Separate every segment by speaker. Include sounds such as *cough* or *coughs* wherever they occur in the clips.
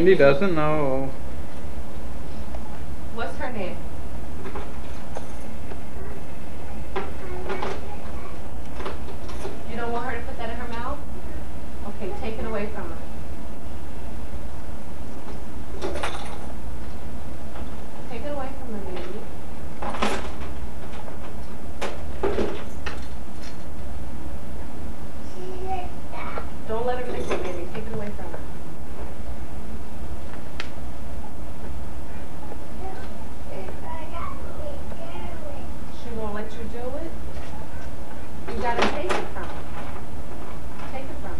Speaker 1: Mandy doesn't know.
Speaker 2: What's her name? You don't want her to put that in her mouth? Okay, take it away from her. Take it away from her, baby. Don't let her lick it, baby. Take it away from her. She won't let you do it? You gotta take it from her. Take it from her.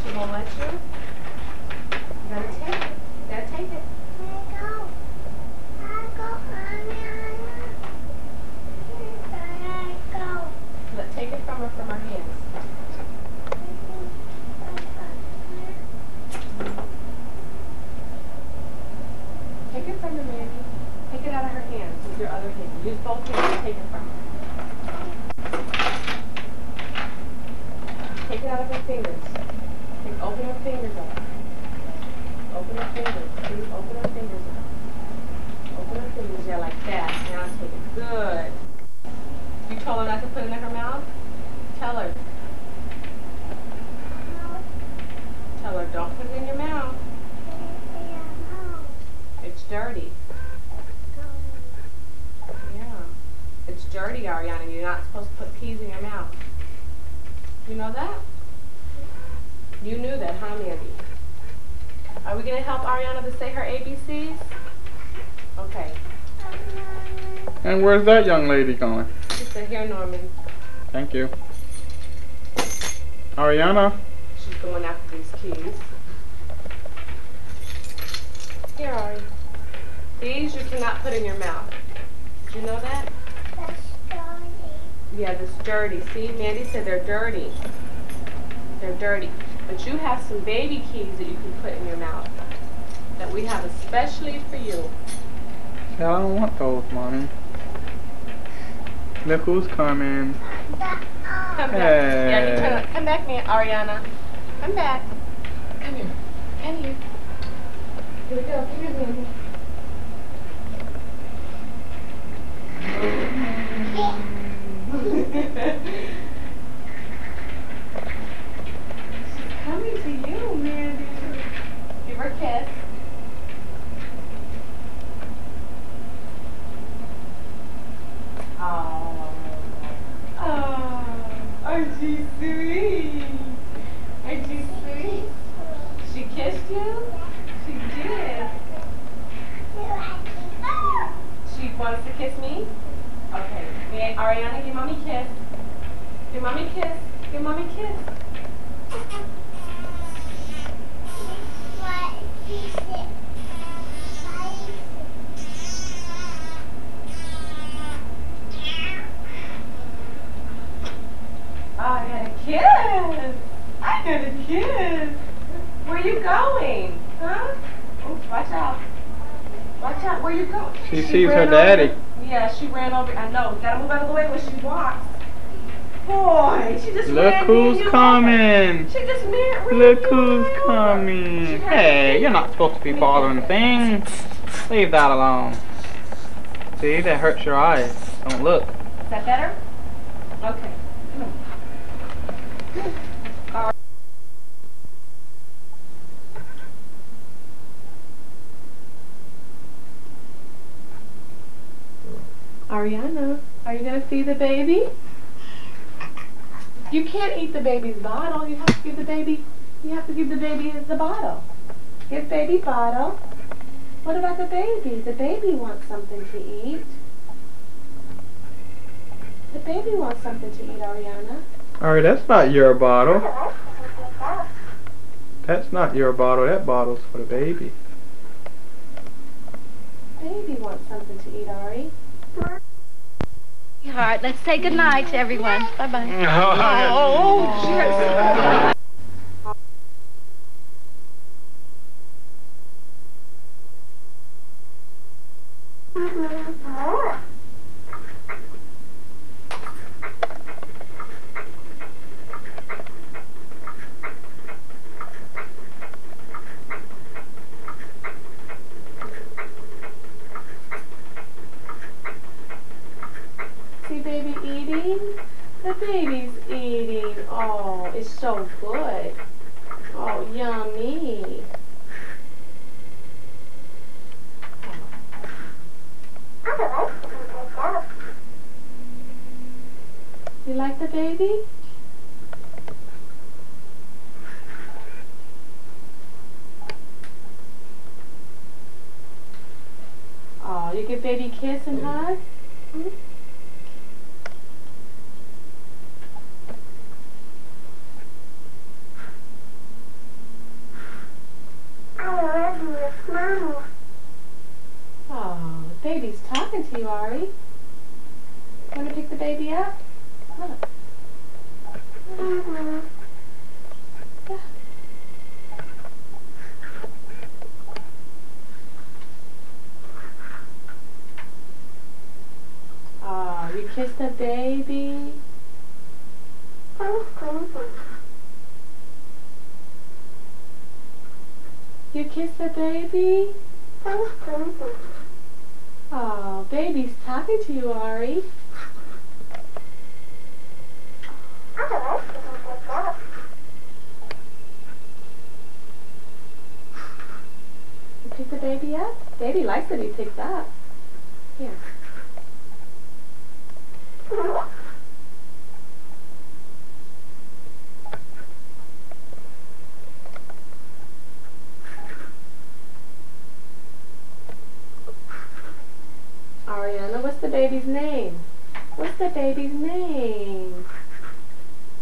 Speaker 2: She won't let you? You gotta take it. You gotta take it. Let, take it from her from her hands. Take it from her, Mandy. Take it out of her hands with your other hand. Use both hands to take it from her. Take it out of her fingers. Take, open her fingers up. Open her fingers. See, open her fingers up. Open her fingers, yeah, like that. Now take it. Good. You told her not to put it in her mouth? Tell her. Tell her, don't put it in your mouth. It's dirty. Yeah. It's dirty, Ariana. You're not supposed to put peas in your mouth. You know that? You knew that, huh, Mandy? Are we going to help Ariana to say her ABCs? Okay.
Speaker 1: And where's that young lady going?
Speaker 2: She said, here, Norman.
Speaker 1: Thank you. Ariana?
Speaker 2: She's going after these keys. Here, Ari. These you cannot put in your mouth. Did you know that? Yeah, this dirty. See, Mandy said they're dirty. They're dirty. But you have some baby keys that you can put in your mouth that we have especially for you.
Speaker 1: I don't want those, mommy. Look who's coming.
Speaker 2: Come back. Yeah, you. Come back, man, Ariana. Come back. Come here. Come here. Here we go. Come here, Mandy. *laughs* She's coming to you, Mandy. Give her a kiss. Oh. Oh. Aren't you sweet? Aren't you sweet? She kissed you? She did. She wants to kiss me? Okay. May Ariana, give mommy a kiss. Give mommy a kiss. Give mommy a kiss. I got a kiss. I got a kiss. Where you going? Huh? Oops, watch out. Watch out. Where you going?
Speaker 1: She sees her daddy.
Speaker 2: over- Yeah, she ran over. I know. Gotta move out of the way when she walks. Boy, she just
Speaker 1: Look
Speaker 2: ran
Speaker 1: who's
Speaker 2: you
Speaker 1: coming.
Speaker 2: over. She just ran, ran
Speaker 1: Look who's
Speaker 2: over.
Speaker 1: coming. Hey, you're not supposed to be bothering things. Leave that alone. See, that hurts your eyes. Don't look.
Speaker 2: Is that better? Okay. Come on. Ariana, are you gonna feed the baby? You can't eat the baby's bottle. You have to give the baby. You have to give the baby the bottle. Give baby bottle. What about the baby? The baby wants something to eat. The baby wants something to eat, Ariana.
Speaker 1: Alright, that's not your bottle. That's not your bottle. That bottle's for the baby.
Speaker 2: Baby wants something to eat, Ari.
Speaker 3: Sweetheart, let's say goodnight to everyone. Bye-bye. *laughs*
Speaker 2: Oh, baby eating? The baby's eating. Oh, it's so good. Oh, yummy. You like the baby? Oh, you give baby kiss and hug? Hmm? Oh, the baby's talking to you, Ari. Want to pick the baby up? Look. Yeah. Oh, you kissed the baby? You kissed the baby? Oh, baby's talking to you, Ari. You pick the baby up? Baby likes to be picked up. Here. Ariana, what's the baby's name? What's the baby's name?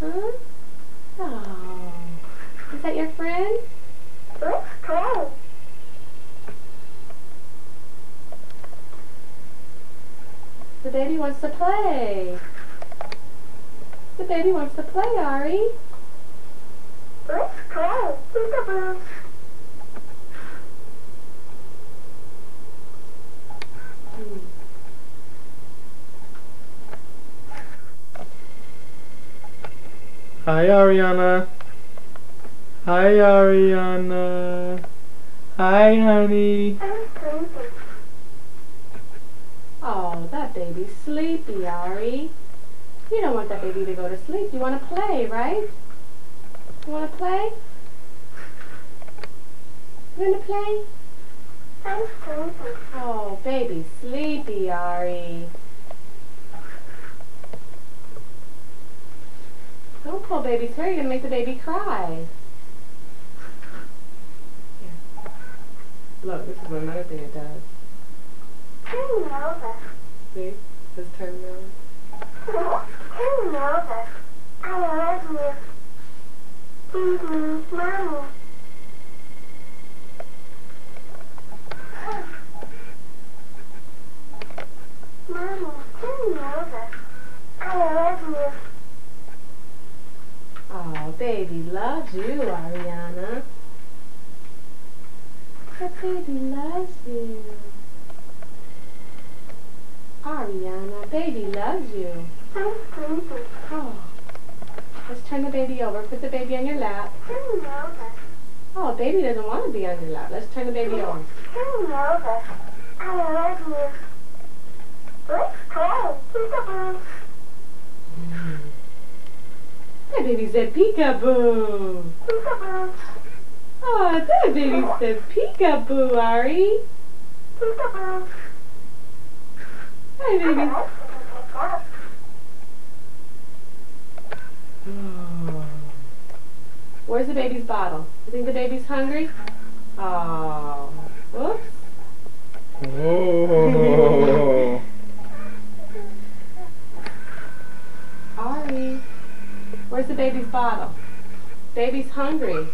Speaker 2: Huh? Oh. Is that your friend? The baby wants to play. The baby wants to play, Ari. Hmm.
Speaker 1: Hi, Ariana. Hi, Ariana. Hi, honey.
Speaker 2: Oh, that baby's sleepy, Ari. You don't want that baby to go to sleep. You want to play, right? You want to play? You want to play? Oh, baby, sleepy, Ari. Don't pull baby's hair. You're going to make the baby cry. Here. Look, this is another thing it does. See? Just turn me over. Oh, baby loves you, Ariana. The baby loves you. Ariana, baby loves you. Oh. Let's turn the baby over. Put the baby on your lap. Oh, baby doesn't want to be on your lap. Let's turn the baby over. Mm. That baby said peekaboo. Oh, that baby said peekaboo, Ari. Hi, baby. Oh. Where's the baby's bottle? You think the baby's hungry? Oh. Whoops.
Speaker 1: Oh. *laughs*
Speaker 2: Ari. Where's the baby's bottle? Baby's hungry.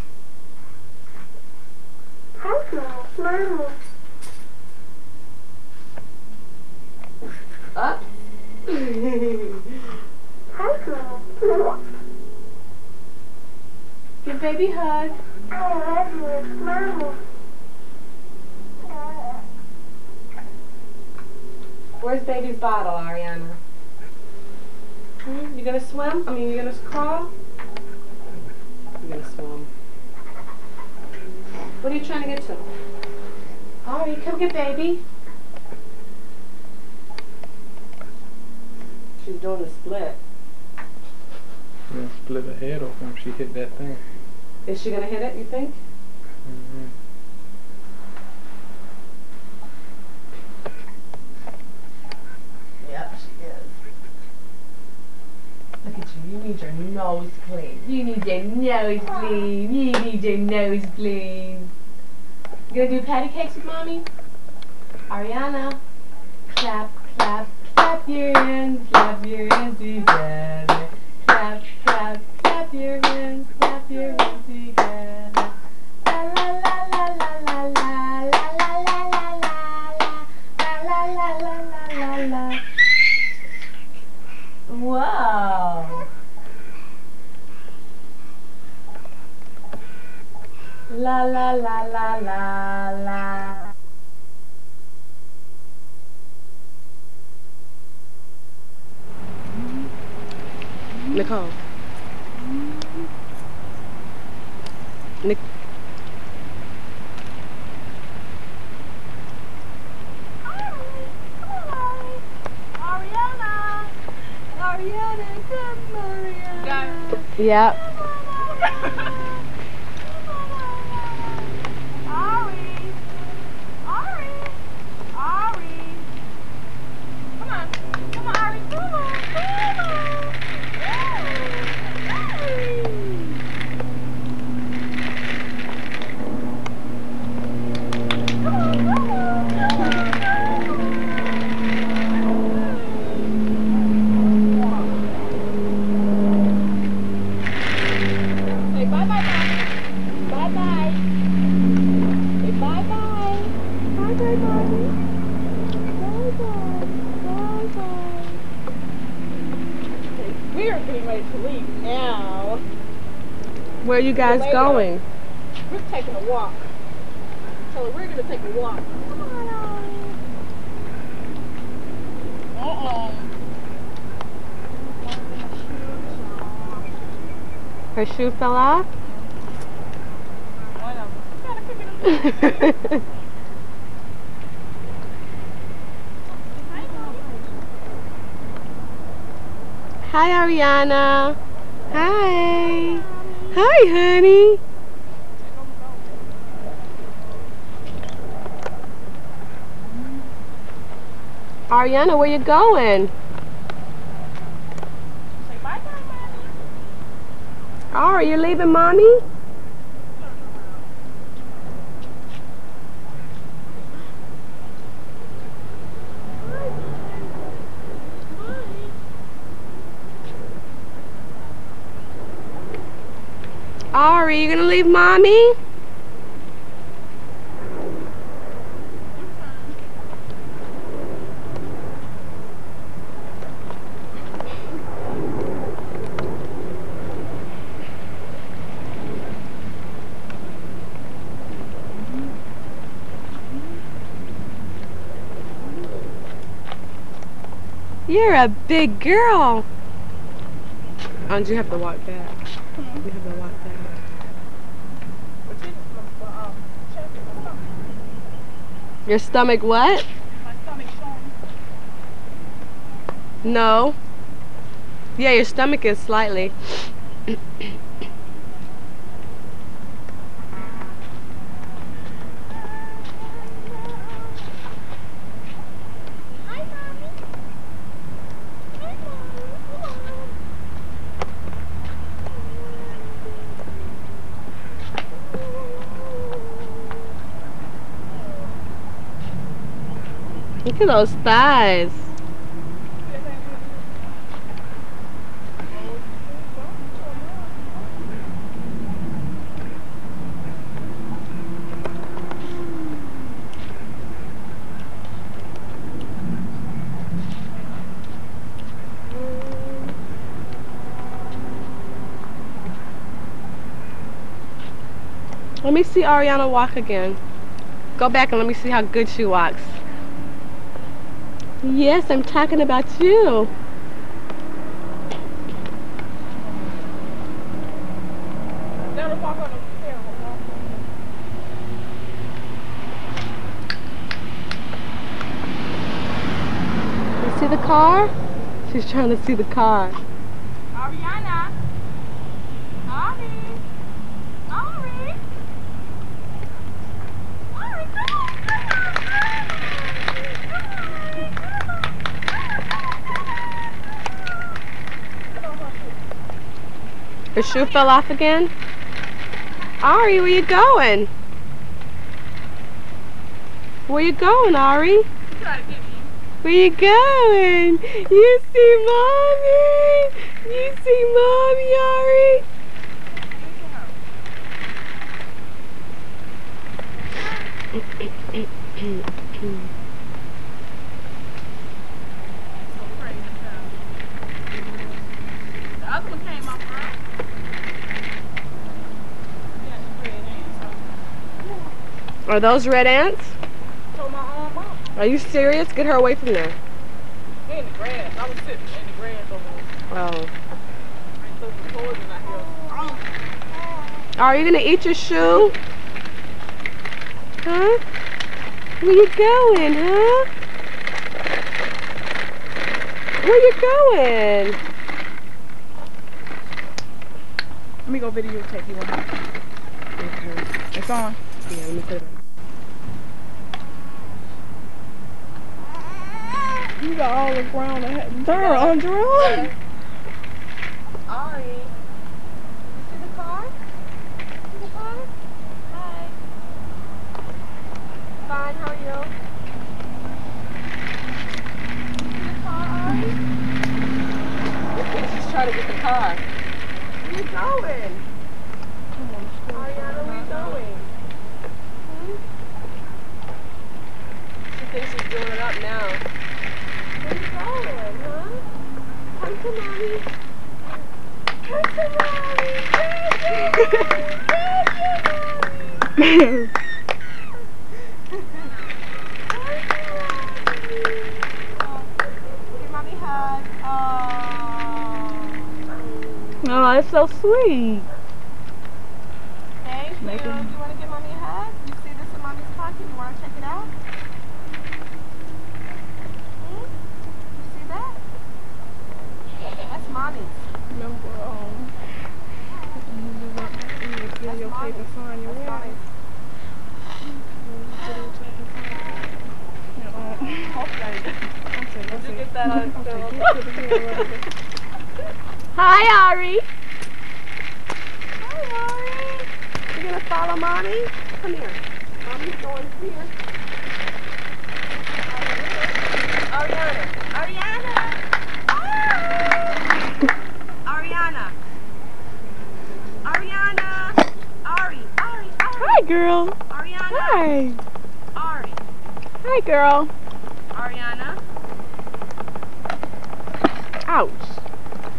Speaker 2: Up. Give baby a hug. Where's baby's bottle, Ariana? Hmm, You gonna swim? I mean, you gonna crawl? You're gonna swim. What are you trying to get to? Ari, come get baby.
Speaker 4: she's doing a split.
Speaker 1: Gonna split her head open if she hit that thing.
Speaker 4: Is she gonna hit it, you think?
Speaker 1: hmm
Speaker 4: Yep, she is. Look at you. You need your nose clean. You need your nose clean. You need your nose clean. You gonna do patty cakes with mommy? Ariana, clap, clap, clap your hands, clap your hands together.
Speaker 2: You going?
Speaker 5: Oh, mommy.
Speaker 2: Ari, you leaving mommy? Oh, Ari, you gonna leave mommy? You're a big girl. Oh, and you have to walk back. You have to walk back.
Speaker 5: But you just check it.
Speaker 2: Your stomach what?
Speaker 5: My stomach's.
Speaker 2: No. Yeah, your stomach is slightly. Look at those thighs. Let me see Ariana walk again. Go back and let me see how good she walks. Yes, I'm talking about you. You see the car? She's
Speaker 6: trying to see the car.
Speaker 4: Ariana. Ari. Ari. Ari, come on, come on, come on.
Speaker 6: Her shoe fell off again? Ari, where you going? Where you going, Ari? Where you going? You see mommy? You see mommy, Ari?
Speaker 4: So crazy, child. The other one came off, girl. Yeah, she red ants.
Speaker 6: Are those red ants?
Speaker 4: So my uh, arm up.
Speaker 6: Are you serious? Get her away from there.
Speaker 4: In the grass. I was sitting in the grass over there.
Speaker 6: Oh.
Speaker 4: I took the poison out here.
Speaker 6: Are you gonna eat your shoe? Huh? Where you going, huh? Where you going?
Speaker 4: Let me go videotape you one.
Speaker 6: Okay.
Speaker 4: It's on.
Speaker 6: Yeah, let me put it on.
Speaker 4: You got all the ground ahead. There, Andrea.
Speaker 2: Ari. You see the car? See the car? Hi. Fine, how are you? See the car, Ari?
Speaker 6: She's trying to get the car.
Speaker 2: Where you going? Ariana, where you going? Hmm?
Speaker 6: She thinks she's doing it up now.
Speaker 2: Where you going, huh? Come mommy. Come mommy. Come to mommy. Give mommy a hug. Oh.
Speaker 4: That's so sweet.
Speaker 2: Thank you. Do you want to give mommy a hug? You see this in mommy's pocket? You want to check it out? Hmm? You see that? That's mommy's.
Speaker 4: Remember, um, videotape and find your
Speaker 2: That's
Speaker 4: way.
Speaker 2: mommy's.
Speaker 4: Did
Speaker 2: you get that on film?
Speaker 6: Hi, Ari.
Speaker 2: Hi, Ari. You gonna follow mommy? Come here. Mommy's going here. Ariana. Ariana. Ariana. Ariana. Ari.
Speaker 4: Hi, girl.
Speaker 2: Ariana.
Speaker 4: Hi.
Speaker 2: Ari.
Speaker 4: Hi, girl.
Speaker 2: Ariana.
Speaker 4: Ouch.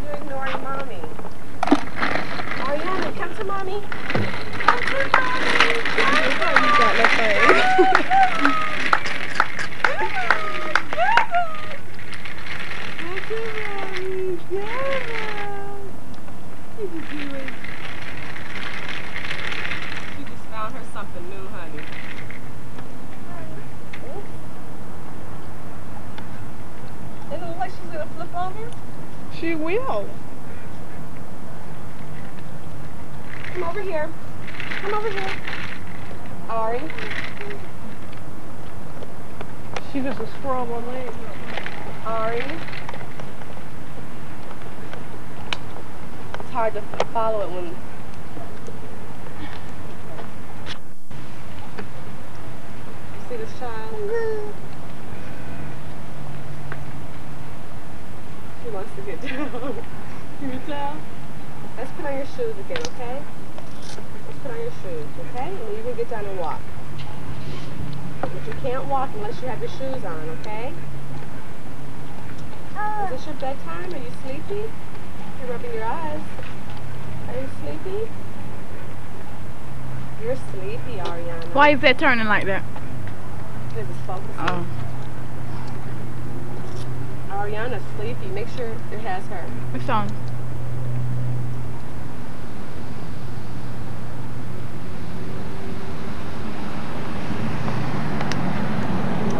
Speaker 2: You're ignoring mommy. Ariana, come to mommy. Come to mommy. *laughs*
Speaker 4: You got no *laughs* face.
Speaker 2: She just found her something new, honey. It looks like she's gonna flip over.
Speaker 4: She will.
Speaker 2: Come over here. Come over here. Ari.
Speaker 4: She just a scrub on leg.
Speaker 2: Ari. It's hard to follow it when. This child? She wants to get down. Can you tell? Let's put on your shoes again, okay? Let's put on your shoes, okay? And you can get down and walk. But you can't walk unless you have your shoes on, okay? Is this your bedtime? Are you sleepy? You're rubbing your eyes. Are you sleepy? You're sleepy, Ariana.
Speaker 4: Why is that turning like that?
Speaker 2: Because it's focusing.
Speaker 4: Oh.
Speaker 2: Ariana's sleepy. Make sure it has her.
Speaker 4: It's on.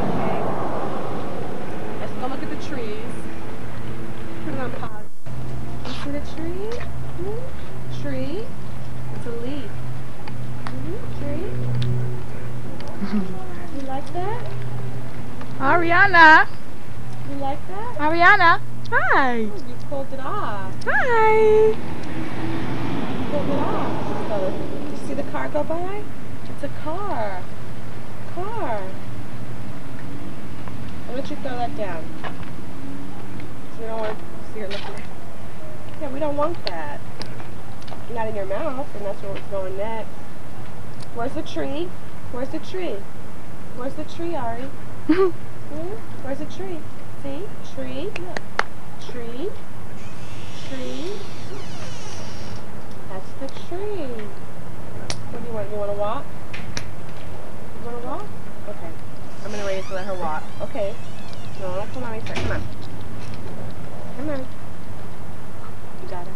Speaker 2: Okay. Let's go look at the trees. tree? Hmm? Tree? It's a leaf. hmm Tree? you like that?
Speaker 6: Ariana.
Speaker 2: You like that?
Speaker 6: Ariana. Hi.
Speaker 2: Oh, you pulled it off.
Speaker 6: Hi.
Speaker 2: You pulled it off. So, you see the car go by? It's a car. Car. Why don't you throw that down? So we don't want to see her looking. Yeah, we don't want that. Not in your mouth, and that's where it's going next. Where's the tree? Where's the tree? Where's the tree, Ari? *laughs* Hmm? Where's the tree? See? Tree. Look. Tree. Tree. That's the tree. What do you want? You want to walk? You want to walk? Okay. I'm gonna ready to let her walk. Okay. No, come on, Lisa. Come on. Come on. You got it.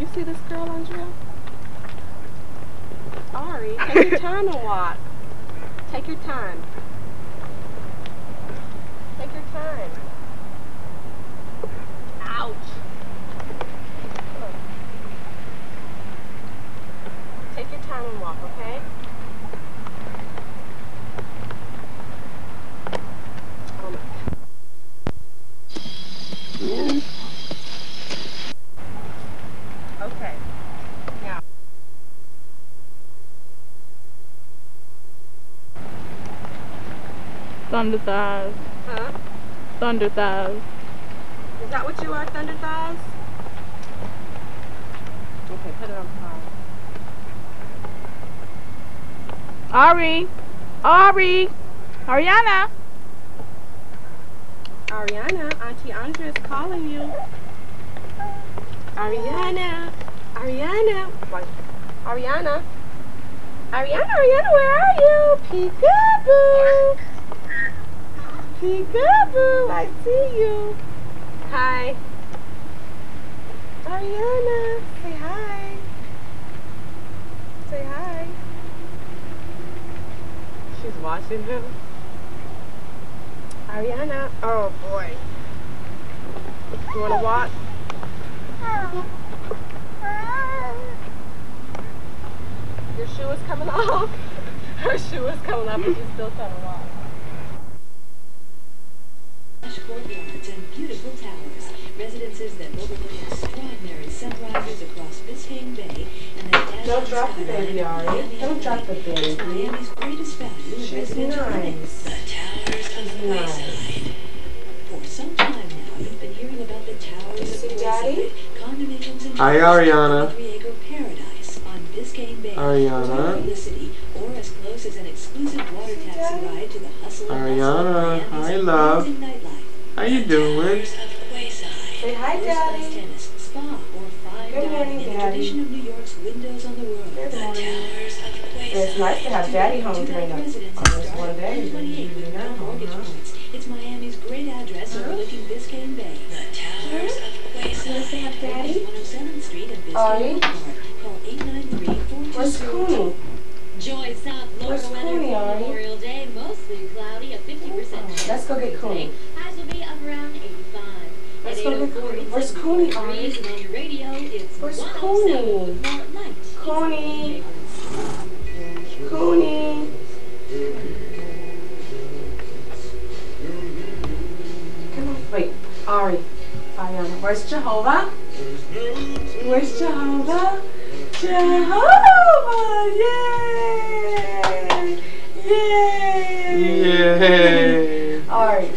Speaker 2: You see this girl, Andrea? Ari, take your time and walk. Take your time. Take your time. Ouch. Take your time and walk, okay? Oh my. Okay. Now.
Speaker 6: Thunder thighs.
Speaker 2: Huh?
Speaker 6: Thunder thighs.
Speaker 2: Is that what you are, Thunder Thighs? Okay, put it on pause.
Speaker 6: Ari. Ari. Ariana.
Speaker 2: Ariana, Auntie Andrea is calling you. Ariana. Ariana. Ariana. Ariana, Ariana, where are you? Peekaboo. Peekaboo, I see you. Hi. Ariana, say hi. Say hi. She's watching him. Ariana. Oh boy. You wanna walk? Your shoe is coming *laughs* off. Her shoe is coming off, but she's still trying to walk.
Speaker 7: Lush courtyards and beautiful towers, residences that overlook extraordinary sunrises across Biscayne Bay and the dazzling
Speaker 8: Don't drop the
Speaker 7: skyline
Speaker 8: baby, Ari. Don't drop the
Speaker 7: Island. It's
Speaker 8: baby.
Speaker 7: Miami's greatest value in
Speaker 8: She's
Speaker 7: residential
Speaker 8: nice.
Speaker 7: The Towers of the
Speaker 8: nice.
Speaker 7: Quayside. For some time now, you've been hearing about the Towers of
Speaker 8: See,
Speaker 7: the
Speaker 8: Daddy?
Speaker 7: Quayside, condominiums and
Speaker 1: Hi,
Speaker 7: villas,
Speaker 1: Ariana.
Speaker 7: a three-acre paradise on Biscayne Bay.
Speaker 1: Ariana.
Speaker 7: Between the city or as close as an exclusive water taxi ride to the hustle and bustle of
Speaker 1: Ariana, hi, love. How you doing?
Speaker 7: Towers.
Speaker 8: Say hi, Daddy.
Speaker 7: tennis, spa, or fine
Speaker 8: Good morning, Daddy.
Speaker 7: tradition of New York's windows on the world.
Speaker 8: Good morning.
Speaker 7: Towers of Quayside.
Speaker 8: It's nice to have Daddy home
Speaker 7: Two-night
Speaker 8: during the- on this one day, but
Speaker 7: 128
Speaker 8: usually
Speaker 7: with
Speaker 8: not
Speaker 7: no
Speaker 8: home, huh?
Speaker 7: It's Miami's great address overlooking Biscayne Bay. The Towers of Quayside.
Speaker 8: Nice to have Daddy.
Speaker 7: 107th Street and
Speaker 8: Ari?
Speaker 7: Biscayne Boulevard. Call 893
Speaker 8: Where's Cooney?
Speaker 9: Joy South
Speaker 8: Where's
Speaker 9: Florida weather
Speaker 8: Cooney, Ari?
Speaker 9: Memorial Day, mostly
Speaker 8: Let's go get Cooney.
Speaker 9: Highs will be around 85.
Speaker 8: Let's go get Cooney. Where's Cooney, Ari?
Speaker 9: on your radio, it's
Speaker 8: Where's Cooney?
Speaker 9: with more light.
Speaker 8: Cooney. Cooney. Come on. Wait, Ari. Ariana. Where's Jehovah? Where's Jehovah? Jehovah! Yay! Yay!
Speaker 1: Yay!
Speaker 8: Ari.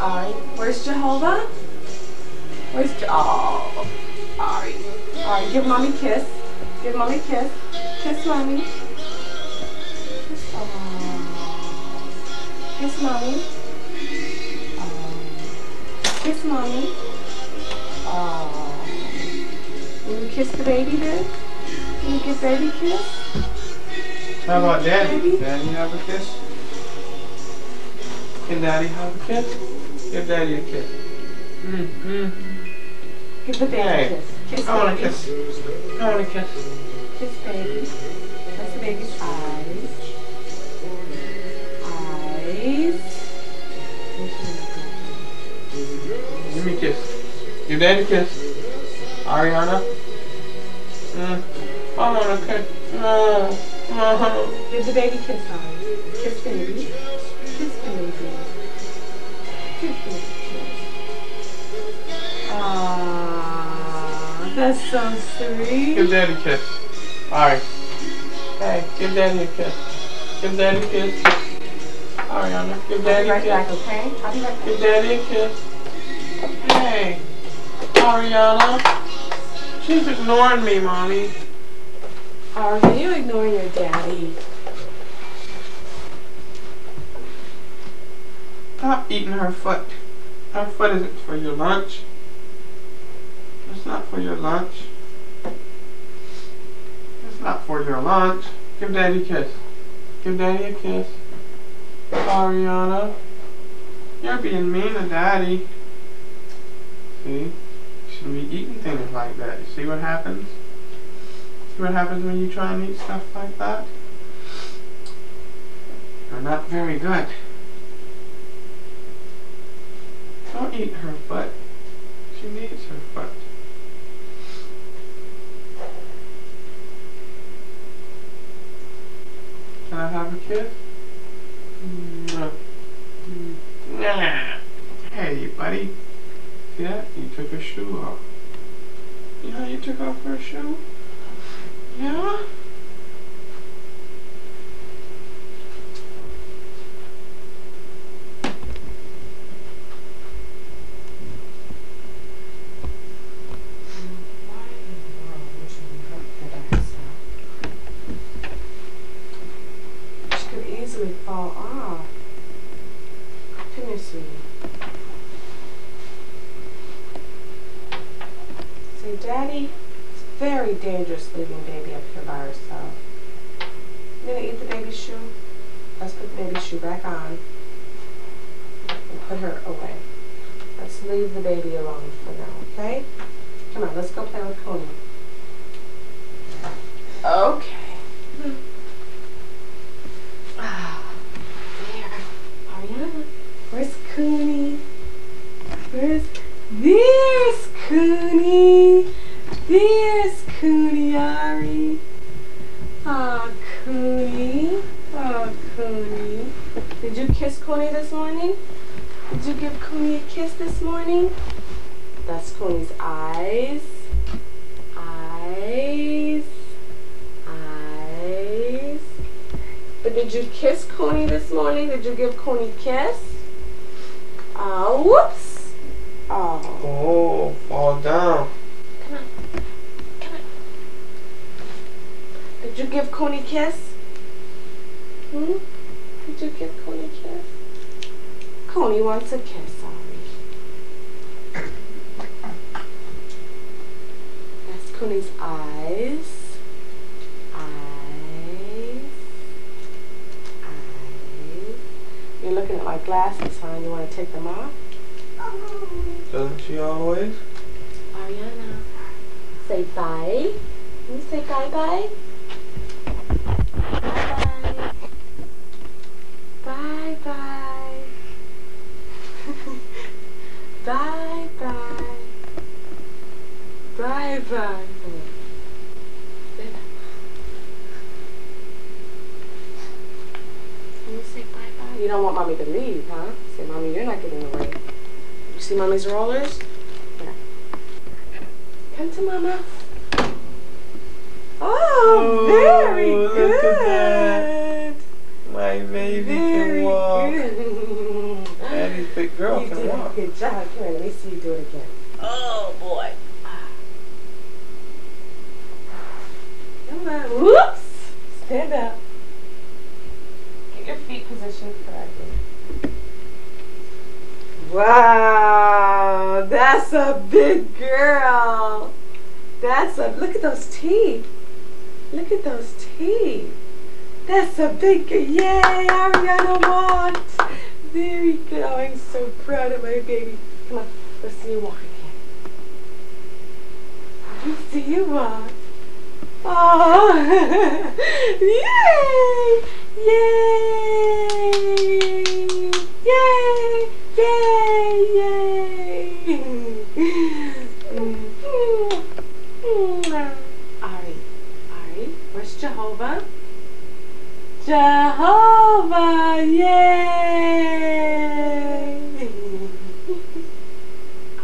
Speaker 8: Ari. Where's Jehovah? Where's Je- Oh. Ari. Ari, give mommy a kiss. Give mommy a kiss. Kiss mommy. Kiss. Kiss mommy. Kiss mommy. Oh. Will you kiss the baby then? Will you give baby kiss?
Speaker 1: How about Daddy? Daddy have a kiss? Can Daddy have a kiss? Give Daddy a kiss. Mm, mm.
Speaker 8: Give the baby
Speaker 1: Hey.
Speaker 8: a kiss. Kiss
Speaker 1: I want a kiss. I want a kiss.
Speaker 8: Kiss baby. That's the baby's eyes. Eyes.
Speaker 1: Give me a kiss. Give daddy a kiss. Ariana. Mm. I want a kiss. No. Uh-huh. No.
Speaker 2: Give the baby kiss, Ari. Kiss baby. Kiss baby. Kiss baby. Aww, that's so sweet.
Speaker 1: Give daddy a kiss. Alright. Hey, give daddy a kiss. Give daddy a kiss. Ariana, give
Speaker 2: I'll
Speaker 1: daddy
Speaker 2: be
Speaker 1: a
Speaker 2: right back, okay? I'll be right back.
Speaker 1: Give daddy a kiss. Hey. Ariana. She's ignoring me, mommy.
Speaker 2: Are you ignoring your daddy?
Speaker 1: Stop eating her foot. Her foot isn't for your lunch. It's not for your lunch. It's not for your lunch. Give daddy a kiss. Give daddy a kiss. Ariana. You're being mean to daddy. See? Shouldn't be eating things like that. See what happens? What happens when you try and eat stuff like that? You're not very good. Don't eat her butt. She needs her butt. Can I have a kiss? Mwah. Mwah. Hey, buddy. See that? You took her shoe off. You know how you took off her shoe? Yeah?
Speaker 2: Why in the world would you hurt that herself? She could easily fall off. Come here, sweetie. Say, Daddy, it's very dangerous leaving baby up here by herself. You gonna eat the baby's shoe? Let's put the baby's shoe back on and put her away. Baby alone for now, okay? Come on, let's go play with Coney. Okay. Ah, there. Ariana, where's Cooney? Where's there's Cooney? There's Cooney, Ari. Aw, Cooney. Aw, Cooney. Did you kiss Cooney this morning? Did you give Cooney a kiss this morning? That's Cooney's eyes. Eyes. Eyes. But did you kiss Cooney this morning? Did you give Cooney a kiss? Oh, whoops. Oh.
Speaker 1: Oh, fall down.
Speaker 2: Come on. Come on. Did you give Cooney a kiss? Hmm? Did you give Cooney a kiss? Coney wants a kiss, sorry. That's Coney's eyes. Eyes. Eyes. You're looking at my glasses, huh? You want to take them off?
Speaker 1: Doesn't she always?
Speaker 2: Ariana, say bye. Can you say bye bye? Bye bye. *laughs* Bye bye bye? Bye bye. Bye bye. bye bye. Bye bye. Say that. Can you say bye bye? You don't want mommy to leave, huh? Say, mommy, you're not getting away. You see mommy's rollers? Yeah. Come to mama. Oh, oh very
Speaker 1: Oh,
Speaker 2: good.
Speaker 1: at that. My baby
Speaker 2: Very
Speaker 1: can walk.
Speaker 2: good.
Speaker 1: Daddy's big girl
Speaker 2: you
Speaker 1: can
Speaker 2: did
Speaker 1: walk.
Speaker 2: a good job. Come here, let me see you do it again. Oh boy. Come on. Whoops. Stand up. Get your feet positioned correctly. Wow, that's a big girl. That's a look at those teeth. Look at those teeth. That's a big girl. Yay, Ariana walked. Very good. Oh, I'm so proud of my baby. Come on, let's see you walk again. Let's see you walk. Oh, *laughs* yay! Yay! Yay! Yay! Yay! Ari, Ari, where's Jehovah? Jehovah! Yay!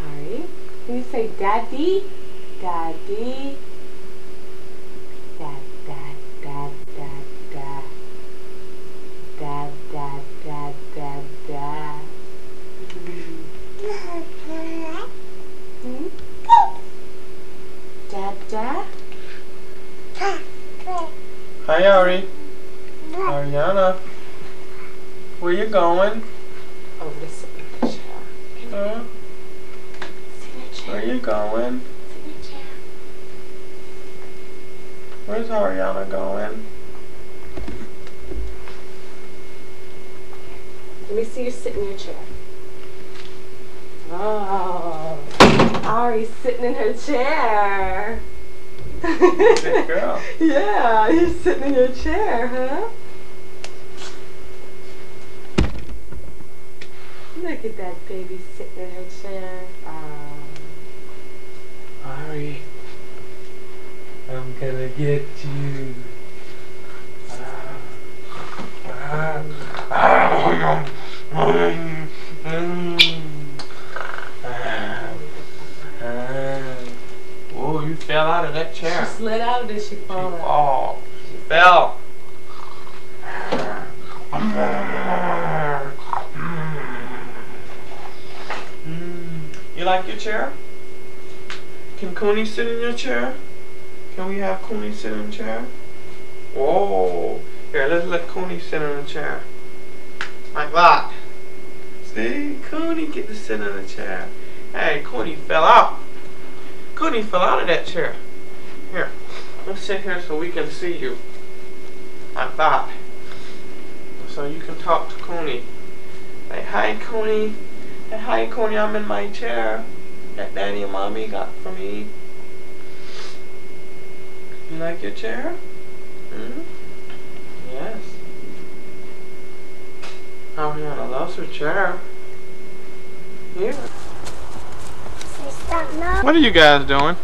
Speaker 2: Ari, can you say daddy? Daddy.
Speaker 1: Hi, Ari. Ariana. Where you going?
Speaker 2: Oh, listen, chair.
Speaker 1: Huh? Where you going? Where's Ariana going?
Speaker 2: Let me see you sit in your chair. Oh, Ari's sitting in her chair.
Speaker 1: Good girl. *laughs*
Speaker 2: Yeah, you're sitting in your chair, huh? Look at that baby sitting in her chair. Oh.
Speaker 1: Ari, I'm gonna get you. Ah, ah, mm, ah, ah. Oh, you fell out of that chair.
Speaker 2: She slid out of this, she
Speaker 1: She
Speaker 2: fall out.
Speaker 1: fall. She fell. You like your chair? Can Cooney sit in your chair? Can we have Cooney sit in a chair? Whoa. Here, let's let Cooney sit in a chair. Like that. See? Cooney get to sit in a chair. Hey, Cooney fell out. Cooney fell out of that chair. Here. Let's sit here so we can see you. Like that. So you can talk to Cooney. Say, hi, Cooney. Hey, hi, Cooney. I'm in my chair that Daddy and Mommy got for me. You like your chair? Hmm? Yes. Ariana loves her chair. Here. What are you guys doing?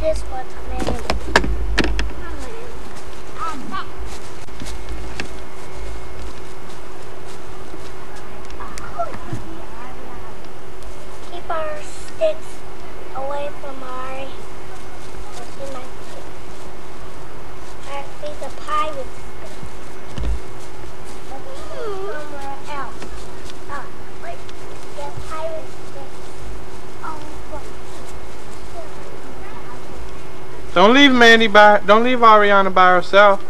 Speaker 3: this one, man. Keep our sticks away from our, I piece the pie with. Somewhere else.
Speaker 1: Don't leave Mandy by. Don't leave Ariana by herself.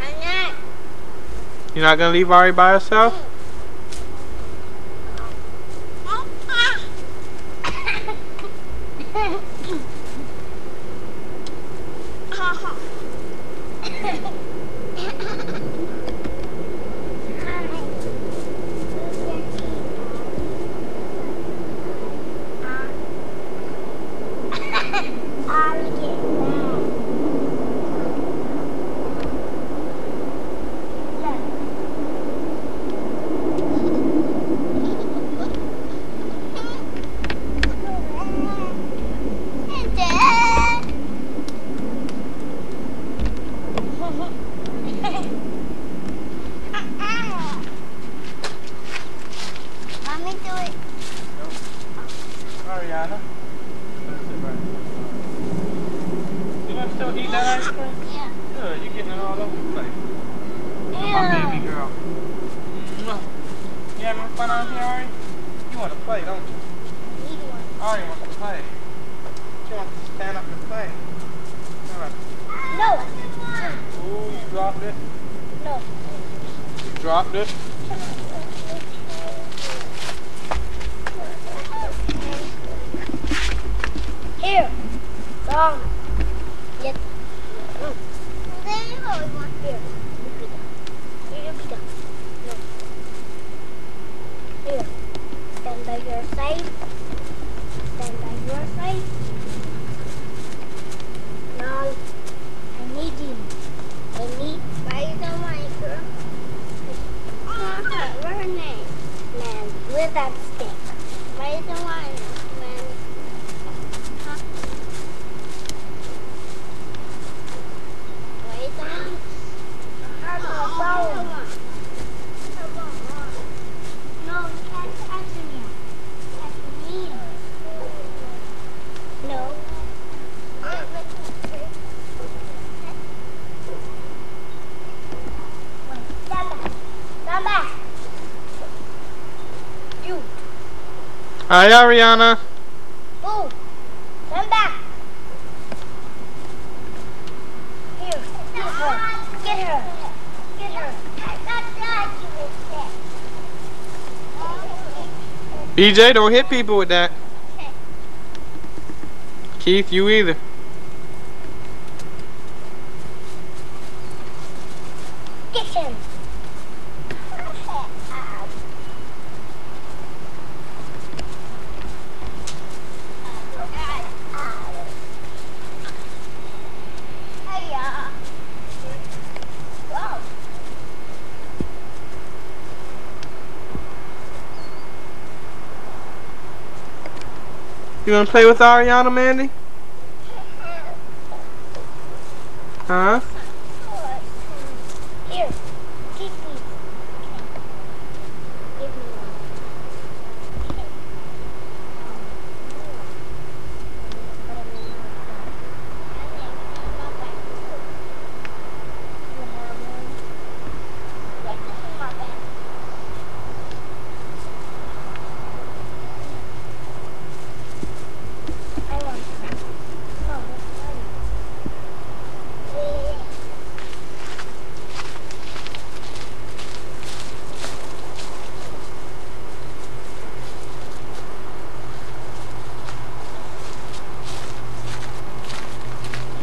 Speaker 3: I'm not.
Speaker 1: You're not gonna leave Ari by herself?
Speaker 3: Mm. that thing.
Speaker 1: Hi, Ariana.
Speaker 3: Boo. Come back. Here. Get her. Get her. Get her.
Speaker 1: BJ, don't hit people with that. Keith, you either.
Speaker 3: Get him. Wow.
Speaker 1: You wanna play with Ariana, Mandy? Huh?
Speaker 3: Here, keep these. Give me one.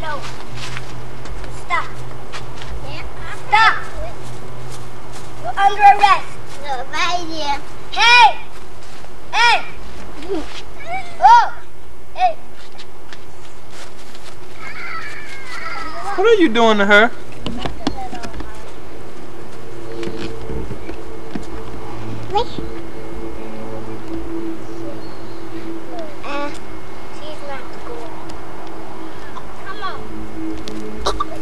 Speaker 3: No. Stop. Stop. You're under arrest. No, right here. Hey! Hey! Oh! Hey!
Speaker 1: What are you doing to her?
Speaker 3: Uh, she's not cool. Come on.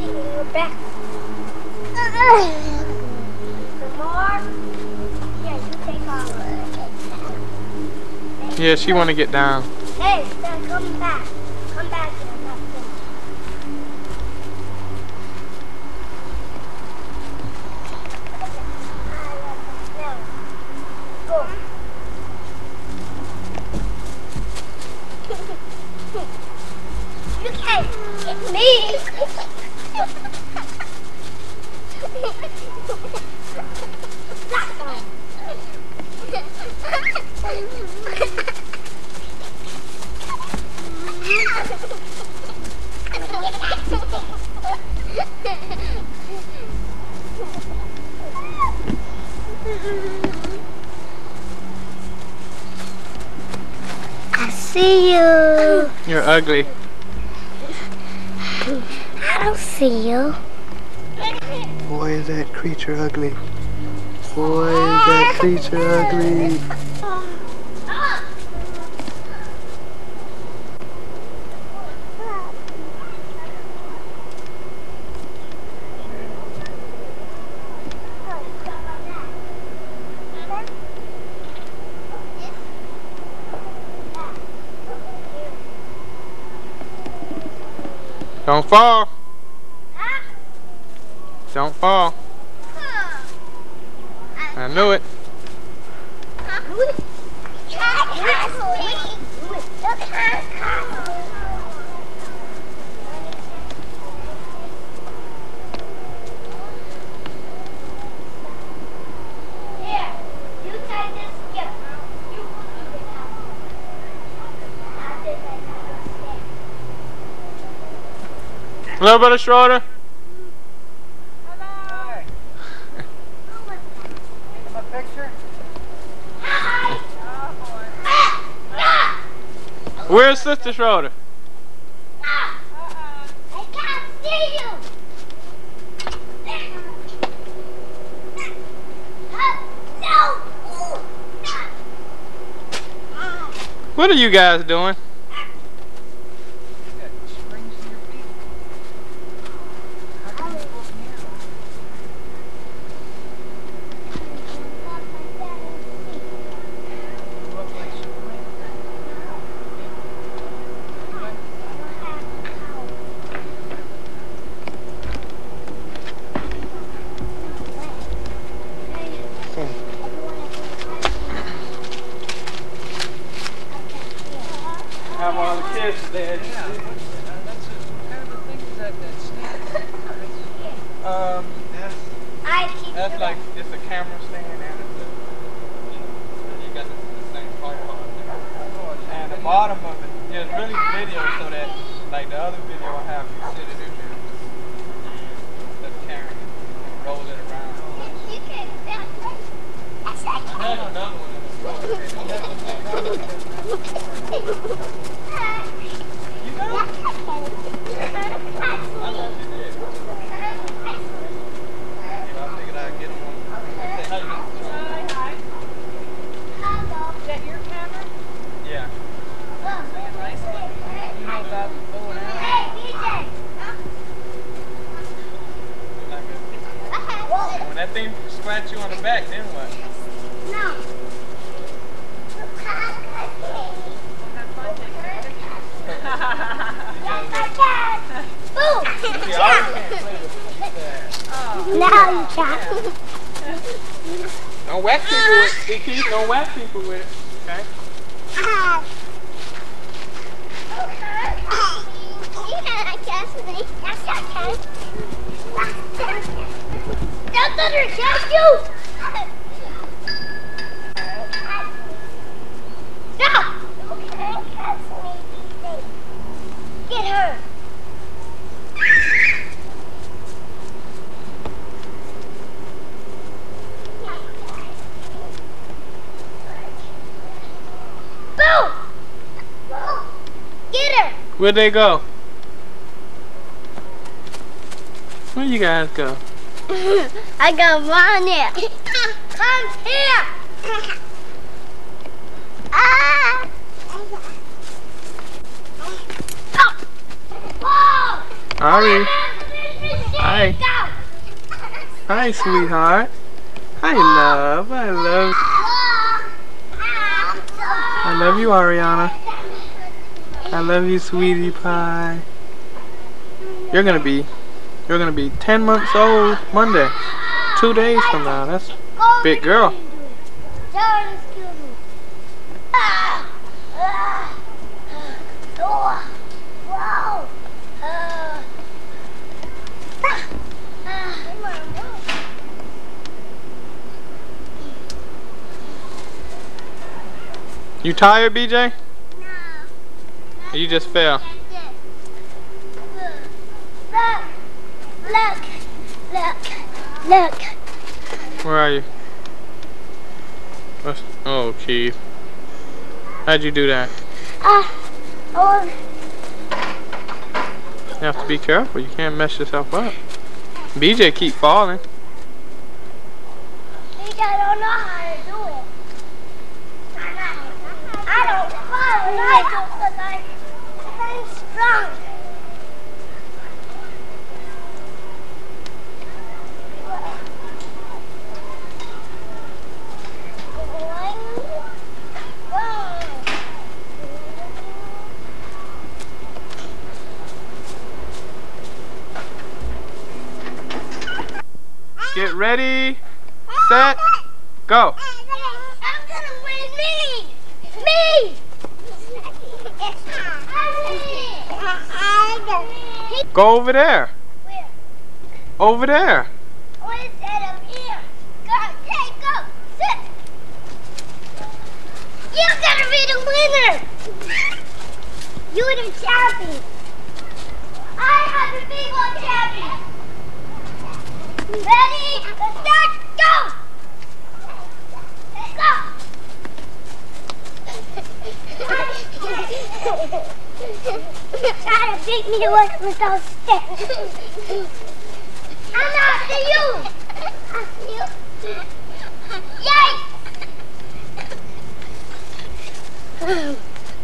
Speaker 3: It back. Yeah, you take.
Speaker 1: Yeah, she wanna get down.
Speaker 3: Hey, then come back. Come back here. I'm not finished. Now, go. You can't hit me. I see you.
Speaker 1: You're ugly.
Speaker 3: I don't see you.
Speaker 10: Boy, is that creature ugly. Boy, is that creature ugly.
Speaker 1: Don't fall. Don't fall. I knew it.
Speaker 3: Here, you take this gift. You put it out. I did that kind of
Speaker 1: Hello, brother Schroeder. Hello. Where's Sister Schroeder? Uh-uh.
Speaker 3: I can't see you. No.
Speaker 1: What are you guys doing? Where'd they go? Where you guys go? *laughs*
Speaker 3: I got one here. Come here. *laughs* ah. Oh.
Speaker 1: Ari.
Speaker 3: Hi.
Speaker 1: Hi, sweetheart. Hi, love. I love. I love you, Ariana. I love you, sweetie pie. You're gonna be, you're gonna be 10 months old Monday. Two days from now. That's big girl. You tired, BJ? You just fell?
Speaker 3: Look, look, look, look.
Speaker 1: Where are you? What's, oh, Keith. How'd you do that?
Speaker 3: Ah, oh,
Speaker 1: You have to be careful. You can't mess yourself up. BJ keep falling.
Speaker 3: I don't know how to do it. I don't follow I do because I, I'm strong.
Speaker 1: Get ready, set, go.
Speaker 3: I'm gonna win me! Me! *laughs*
Speaker 1: Go over there.
Speaker 3: Where?
Speaker 1: Over there.
Speaker 3: What is that up here? Go, hey, go, sit! You're gonna be the winner! You're the champion! I have the big one champion! Ready, start, go! Go! *laughs* *laughs* Try to beat me away with those sticks. I'm after you! After you! Yay!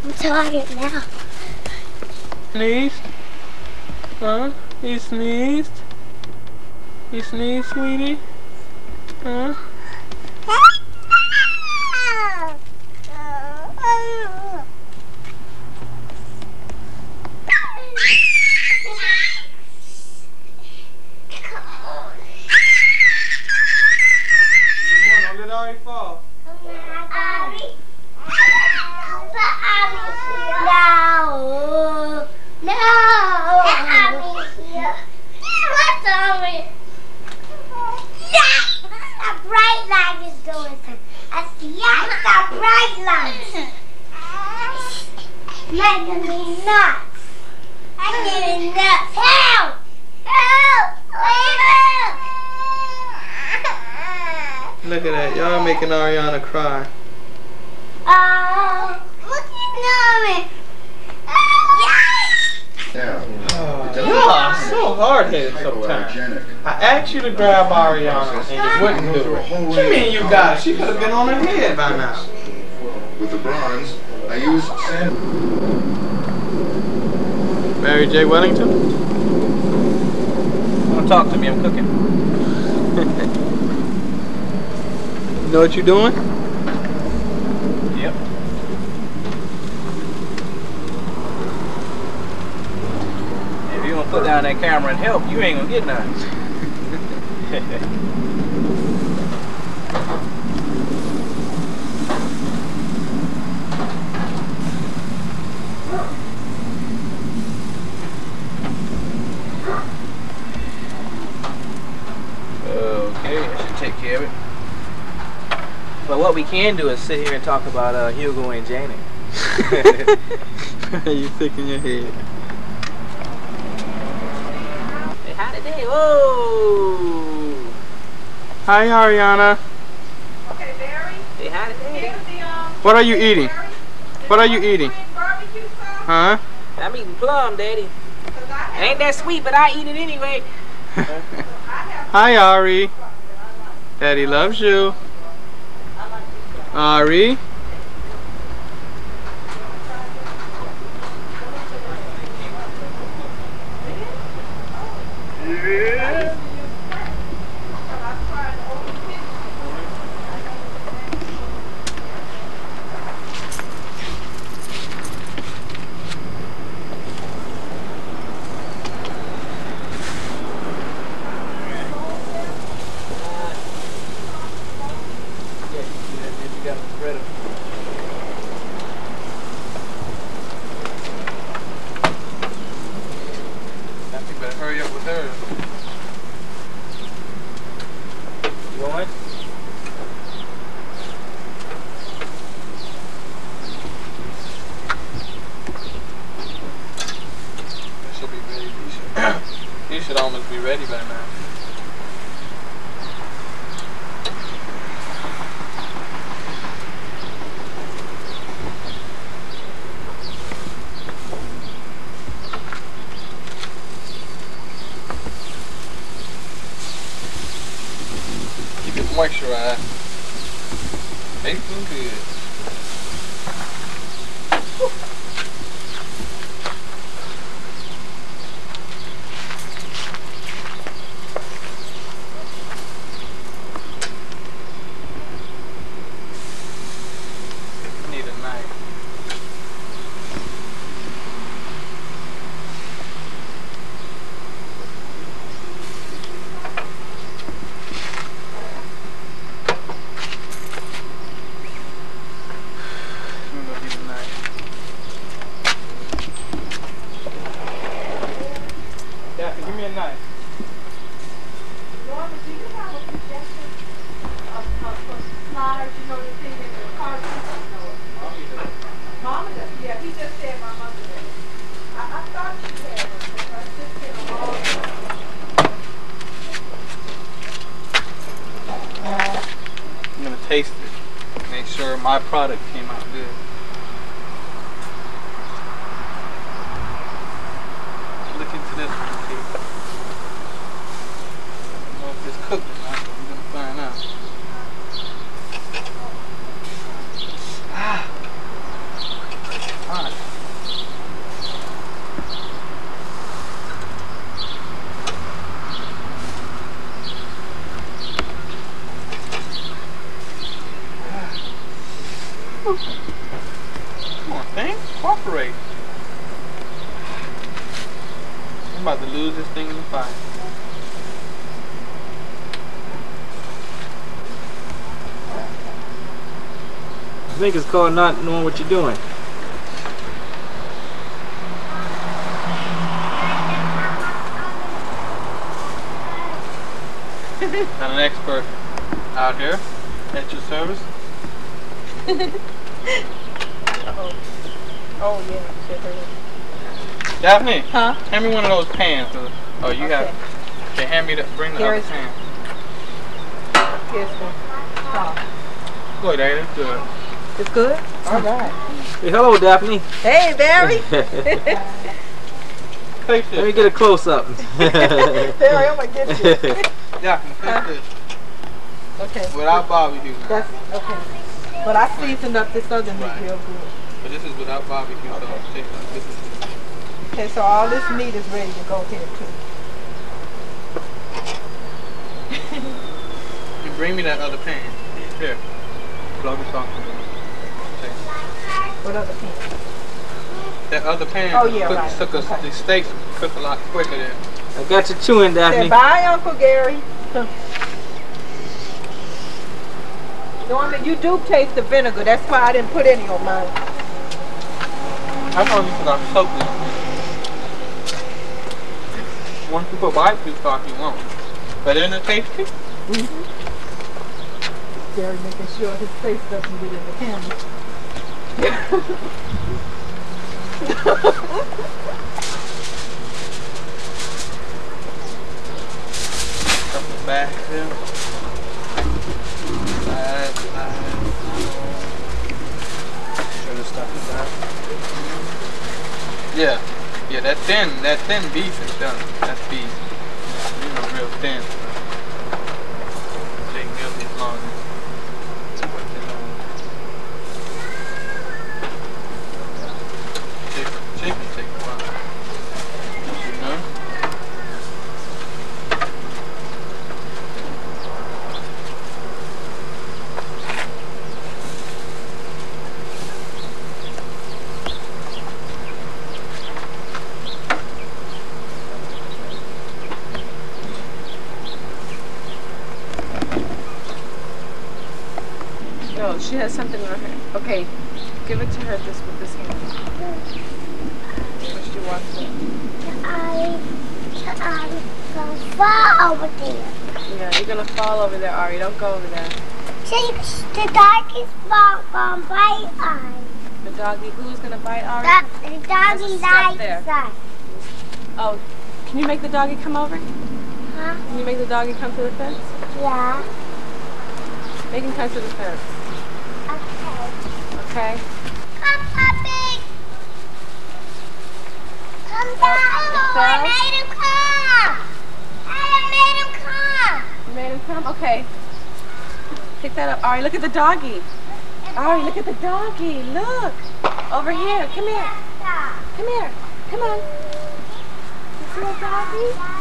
Speaker 3: I'm tired now.
Speaker 1: Sneezed. Huh? You sneezed? You sneezed, sweetie? Huh? Come No! She could have been on her head by now.
Speaker 10: With the bronze, I use sand.
Speaker 1: Mary J. Wellington?
Speaker 11: Wanna talk to me? I'm cooking.
Speaker 1: You know what you're doing?
Speaker 11: Yep. If you don't put down that camera and help, you ain't gonna get none. *laughs* Okay, I should take care of it. But what we can do is sit here and talk about uh, Hugo and Janet. *laughs*
Speaker 1: you sick in your head.
Speaker 11: Say hi today. Whoa!
Speaker 1: Hi, Ariana.
Speaker 2: Okay, Barry,
Speaker 11: Say hi today.
Speaker 2: here's the, um,
Speaker 1: What are you eating? What are you eating? Huh?
Speaker 11: I'm eating plum, Daddy. Ain't that sweet, but I eat it anyway. *laughs*
Speaker 1: Hi, Ari. Daddy loves you. Ari. Think it's
Speaker 11: called not knowing what you're doing. *laughs*
Speaker 1: Not an expert out here at your service. *laughs*
Speaker 2: Oh, yeah.
Speaker 1: Daphne,
Speaker 2: Huh?
Speaker 1: hand me one of those pans. Oh, you have. Okay, hand me the. Bring the other
Speaker 2: Here's-
Speaker 1: pan.
Speaker 2: Here's one.
Speaker 4: sauce.
Speaker 1: Go ahead, it's good.
Speaker 4: It's good? All right.
Speaker 11: Hey, hello, Daphne.
Speaker 4: Hey, Barry. *laughs*
Speaker 1: Taste
Speaker 11: Let me get a close up. *laughs*
Speaker 4: Barry, I'm gonna get you. *laughs*
Speaker 1: Yeah, taste this.
Speaker 4: Okay.
Speaker 1: Without barbecue.
Speaker 4: That's okay. But I seasoned up this other meat
Speaker 1: Right.
Speaker 4: real good.
Speaker 1: But this is without barbecue, so taste it. This is
Speaker 4: Okay, so all this meat is ready to go here too.
Speaker 1: You bring me that other pan. Here. Plug the salt. Take
Speaker 4: What other pan?
Speaker 1: That other pan
Speaker 4: Oh, yeah,
Speaker 1: cook,
Speaker 4: right.
Speaker 1: cook us,
Speaker 4: Okay.
Speaker 1: the steaks cook a lot quicker than
Speaker 11: I got you chewing,
Speaker 4: Say
Speaker 11: Daphne.
Speaker 4: bye, Uncle Gary. Norman, you do taste the vinegar. That's why I didn't put any on mine.
Speaker 1: I know you put on soap in Once you put barbecue sauce, you won't. But isn't it tasty? Mm-hmm.
Speaker 4: Gary making sure his face doesn't get in the camera.
Speaker 1: Back. Yeah. Yeah, that thin, that thin beef is done. That's beef. You know, real thin. Take nearly as long as what they know. Chicken, chicken take a while. You know?
Speaker 3: No, she has something on her. Okay, give it to her this with this hand. So she wants it.
Speaker 2: I, I'm gonna fall over there.
Speaker 3: Yeah, you're gonna fall over there, Ari. Don't go over there.
Speaker 2: See, the doggy's ball gonna bite us.
Speaker 3: The doggy, who's gonna bite Ari?
Speaker 2: The, the doggy likes
Speaker 3: there. Oh, can you make the doggy come over?
Speaker 2: Huh?
Speaker 3: Can you make the doggy come to the fence?
Speaker 2: Yeah.
Speaker 3: Make him come to the fence.
Speaker 2: Okay.
Speaker 3: Okay?
Speaker 2: Come, puppy. Come down. Oh, I made him come. I made him come.
Speaker 3: You made him come? Okay. Pick that up. Ari, look at the doggy. Ari, look at the doggy. Look. Over here. Come here. Come here. Come on. You see that doggy?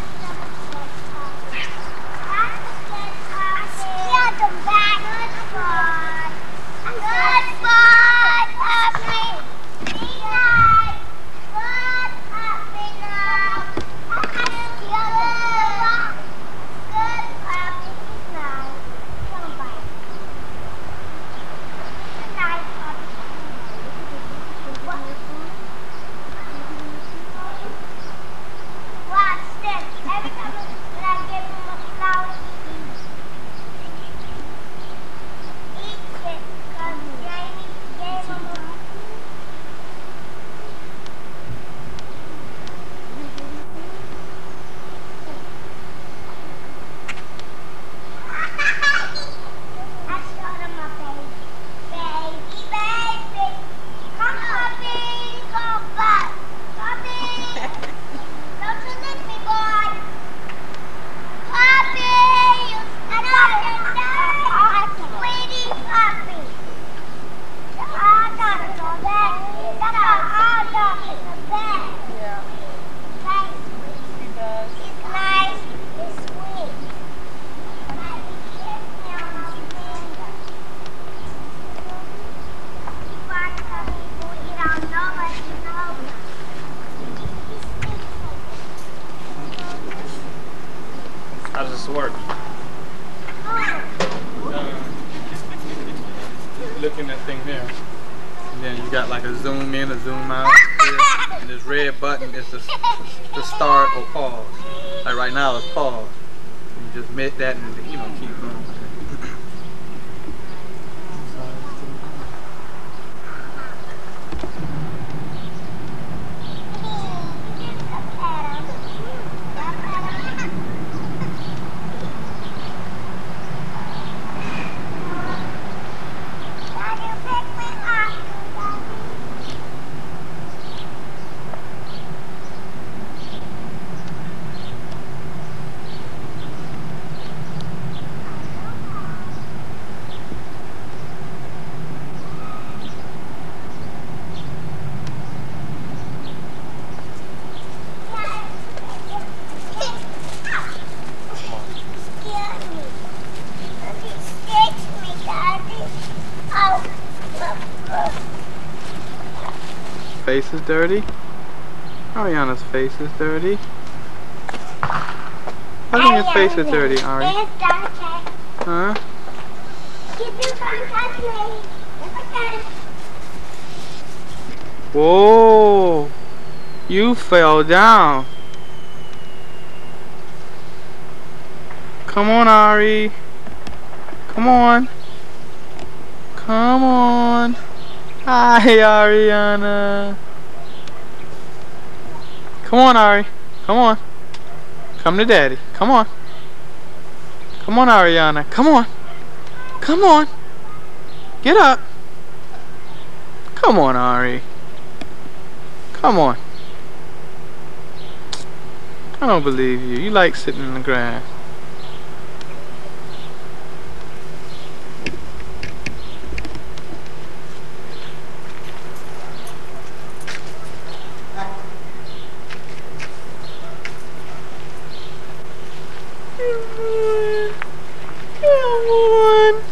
Speaker 1: Face is dirty. Ariana's face is dirty. How come your face is dirty, Ari? Huh?
Speaker 3: You do come touch me.
Speaker 1: Whoa! You fell down. Come on, Ari. Come on. Come on. Hi, Ariana. Come on, Ari. Come on. Come to daddy. Come on. Come on, Ariana. Come on. Come on. Get up. Come on, Ari. Come on. I don't believe you. You like sitting in the grass. Come on.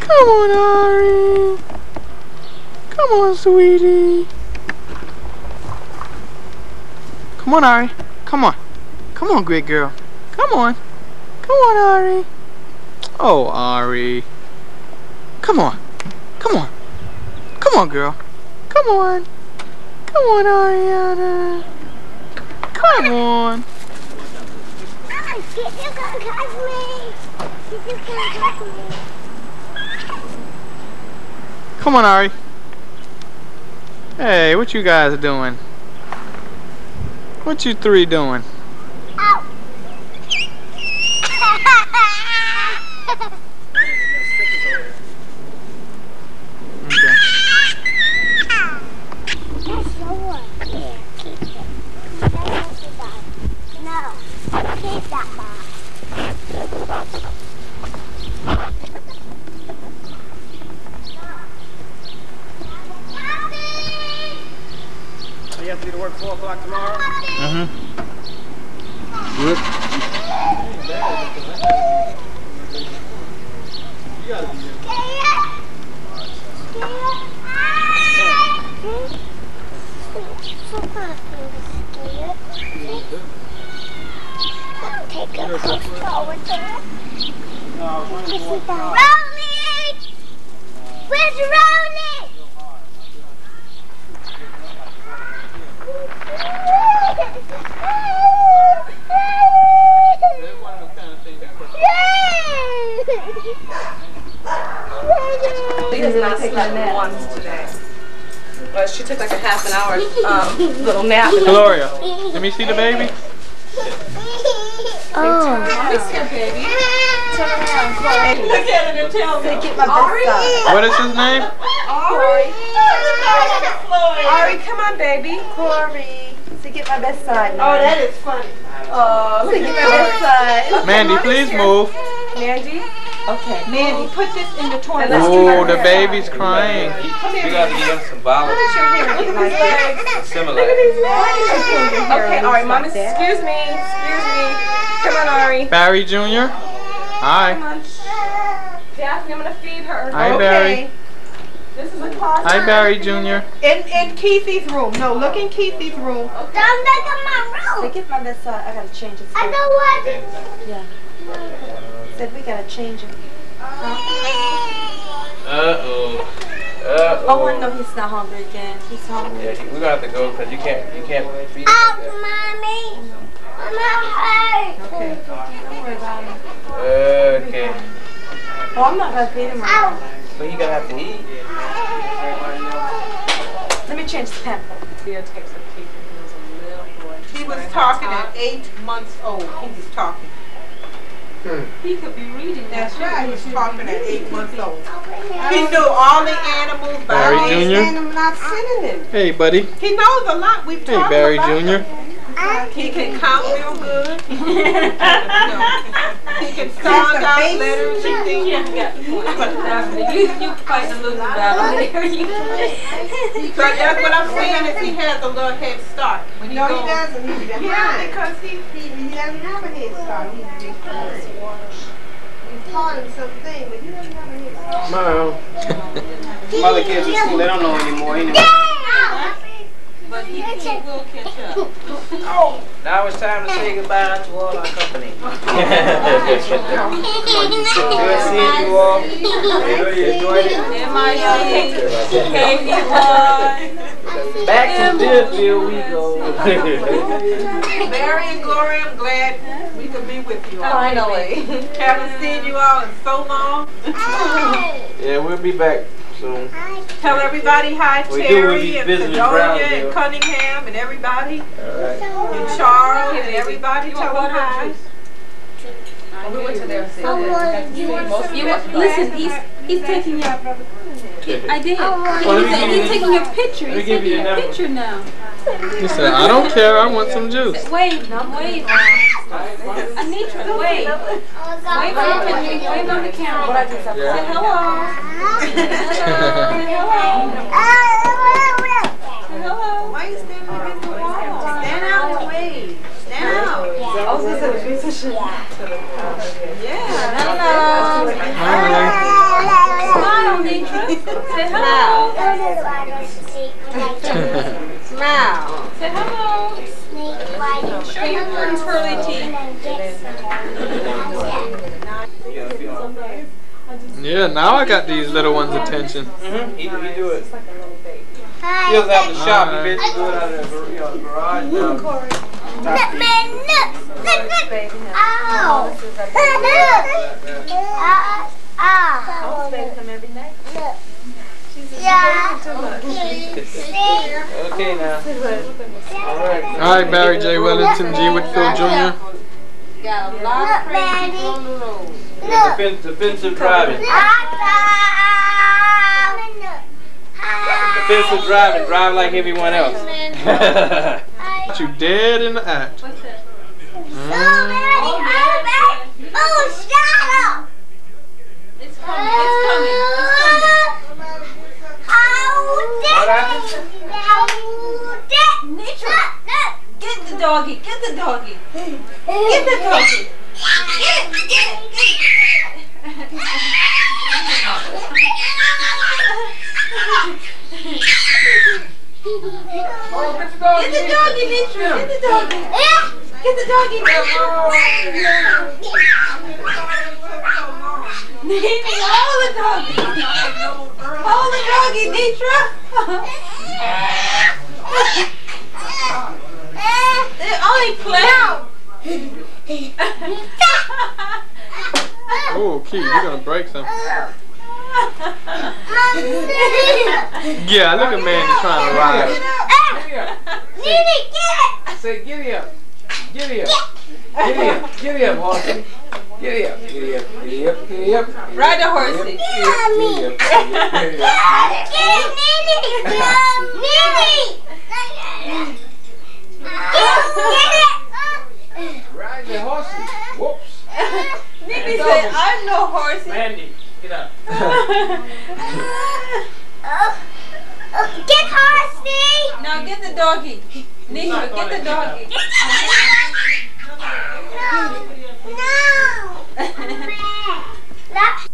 Speaker 1: Come on, Ari. Sweetie. Come on, Ari. Come on. Come on, great girl. Come on. Come on, Ari. Oh, Ari. Come on. Come on. Come on, girl. Come on. Come on, Ariana. Come on.
Speaker 3: Did you come touch me? Did you come touch me?
Speaker 1: Come on, Ari. Hey, what you guys doing? What you three doing?
Speaker 3: Ow.
Speaker 1: Okay.
Speaker 3: That's your one. Here, keep it. That's what you got. No, keep that box.
Speaker 11: You have to be to work 4 o'clock tomorrow?
Speaker 1: Mm-hmm. Good.
Speaker 3: Take a photo with her. Rolling! Where's Rolling?
Speaker 12: She has not slept once today. Well, she took like a half an hour um, little nap.
Speaker 1: Gloria, let me see the baby.
Speaker 12: Miss your baby. Turn around, Chloe. Look at it and tell me. Ari.
Speaker 1: What is his name?
Speaker 12: Ari. Ari, come on, baby. Corey. To get my best side. Oh, that is funny. Oh, to get my best side.
Speaker 1: Mandy, please move.
Speaker 12: Mandy. Okay. Mandy, put this in the toilet.
Speaker 1: Oh, the baby's crying. Come here.
Speaker 11: You gotta give him some balance.
Speaker 12: Look at your hair. Look at these legs.
Speaker 11: Similar.
Speaker 12: Okay, Ari, mom, excuse me. Excuse me. Come on, Ari.
Speaker 1: Barry Jr.
Speaker 12: Come
Speaker 1: Hi.
Speaker 12: on. Daphne, I'm gonna feed her.
Speaker 1: Hi, Barry.
Speaker 12: This is a closet.
Speaker 1: Hi, Barry Jr.
Speaker 4: In in Keithy's room. No, look in Keithy's room.
Speaker 3: Don't look at my room.
Speaker 13: Get my best side. Uh, I gotta change it.
Speaker 3: I know what.
Speaker 13: Said we gotta change it.
Speaker 11: Uh-oh. Uh-oh.
Speaker 13: Oh, I know he's not hungry again. He's hungry.
Speaker 11: Yeah, we're gonna have to go because you can't, you can't feed him
Speaker 3: Out,
Speaker 11: like oh, that.
Speaker 3: mommy. I'm not hurt.
Speaker 13: Okay. Don't worry about it.
Speaker 11: Okay.
Speaker 13: Oh, I'm not gonna feed him right
Speaker 3: Out. Oh.
Speaker 11: But he gonna have to eat.
Speaker 13: Let me change the pamper.
Speaker 12: Theo takes a peek he was a little boy.
Speaker 4: He was talking at eight months old. He was talking.
Speaker 12: He could be reading.
Speaker 4: That's right. He was talking at eight months old. *laughs* He
Speaker 3: He
Speaker 4: knew all the animals by
Speaker 1: Barry
Speaker 4: name
Speaker 1: Jr.?
Speaker 4: and I'm not sending him.
Speaker 1: Hey, buddy.
Speaker 4: He knows a lot. We've
Speaker 1: Hey,
Speaker 4: talked
Speaker 1: Barry
Speaker 4: about
Speaker 1: Jr.
Speaker 4: it. He can count real good. *laughs* he can sound out letters and things.
Speaker 12: You, you fight a little battle there. You
Speaker 4: So that's what I'm saying is he has a little head start. When he
Speaker 14: No,
Speaker 4: goes,
Speaker 14: he doesn't. He's behind.
Speaker 4: Yeah, because he,
Speaker 14: He, he doesn't have a head start. He's behind. He's taught him something, but he doesn't have a head start.
Speaker 11: Mom. *laughs* Some other kids in school, they don't know anymore anyway.
Speaker 4: But he, he will catch up. *laughs* Oh.
Speaker 11: Now it's time to say goodbye to all our company. Good seeing you all. Enjoyed it. Back to Deerfield we go. *laughs*
Speaker 4: Mary and Gloria, I'm glad we could be with you all.
Speaker 13: Finally. *laughs*
Speaker 4: Haven't seen you all in so long.
Speaker 11: yeah, we'll be back soon.
Speaker 4: Tell everybody hi,
Speaker 11: We
Speaker 4: Terry and
Speaker 11: visiting
Speaker 4: Sedonia and Cunningham and everybody.
Speaker 11: Alright.
Speaker 4: And Charles and everybody. Tell them hi.
Speaker 2: We went to their city.
Speaker 13: You you listen, he's he's taking your. I did.
Speaker 10: Oh, well,
Speaker 13: He
Speaker 10: let me
Speaker 13: he's taking your picture. He's taking
Speaker 10: the
Speaker 13: your
Speaker 10: number.
Speaker 13: picture now.
Speaker 10: He said, I don't care, I want some juice.
Speaker 13: Wait, wait. Anitra, wait. Wave on the picture. Wave on the camera. Say hello. Say hello.
Speaker 4: Why are you standing against the wall? Stand out and wave. Stand out.
Speaker 13: I was gonna say the pizza shit.
Speaker 4: Yeah.
Speaker 13: Smile, Anitra. Say hello.
Speaker 2: Smile.
Speaker 13: Say hello. Show your pretty pearly teeth.
Speaker 10: Yeah, now I got these little ones' attention.
Speaker 11: Mm-hmm. He, he do it. He doesn't have to shop. He basically do it out of the gar- you know, garage now.
Speaker 13: I'll spend him every night.
Speaker 11: Okay now. Alright.
Speaker 10: Alright, Barry J. Wellington G. Whitfield Jr.
Speaker 13: Got a lot of crazy people on the road.
Speaker 11: Defensive driving. Defensive driving. Drive like everyone else. *laughs*
Speaker 10: But you dead in the act.
Speaker 13: What's that? Oh, it's coming. It's coming. It's coming. Nitra, get the doggy. Get the doggy. Get the doggy. Get *laughs* *laughs* the doggy, Nitra. Get the doggy. Get the doggy. Nitra, hold the doggy. Hold the doggy, Nitra. They're only playing.
Speaker 10: Oh, Key, you're gonna break something. Yeah, look at Mandy trying to ride.
Speaker 11: I said, giddy up. Giddy up. Giddy up. Giddy up, Horton. Giddy up. Giddy up. Giddy up. Giddy up.
Speaker 13: Ride the horsey. *laughs*
Speaker 11: Giddy up. Giddy up. Giddy up. Ride the horsey. Whoops.
Speaker 13: Nini said, I'm no horsey.
Speaker 11: Mandy, *laughs* get up.
Speaker 3: Get horsey!
Speaker 13: Now get the doggy. Nitra, get the doggy.
Speaker 3: No! *laughs*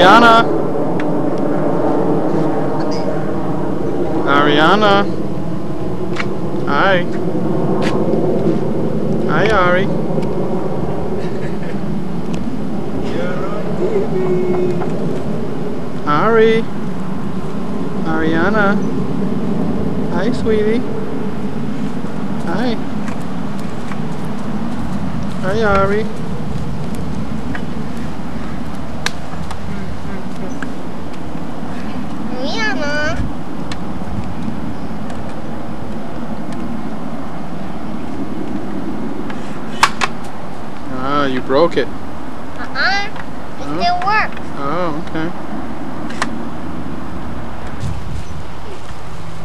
Speaker 10: Ariana. Ariana. Hi. Hi, Ari. Ari. Ariana. Hi, sweetie. Hi. Hi, Ari. Ah, you broke it.
Speaker 3: Uh-uh. It
Speaker 10: Oh.
Speaker 3: still works.
Speaker 10: Oh, okay.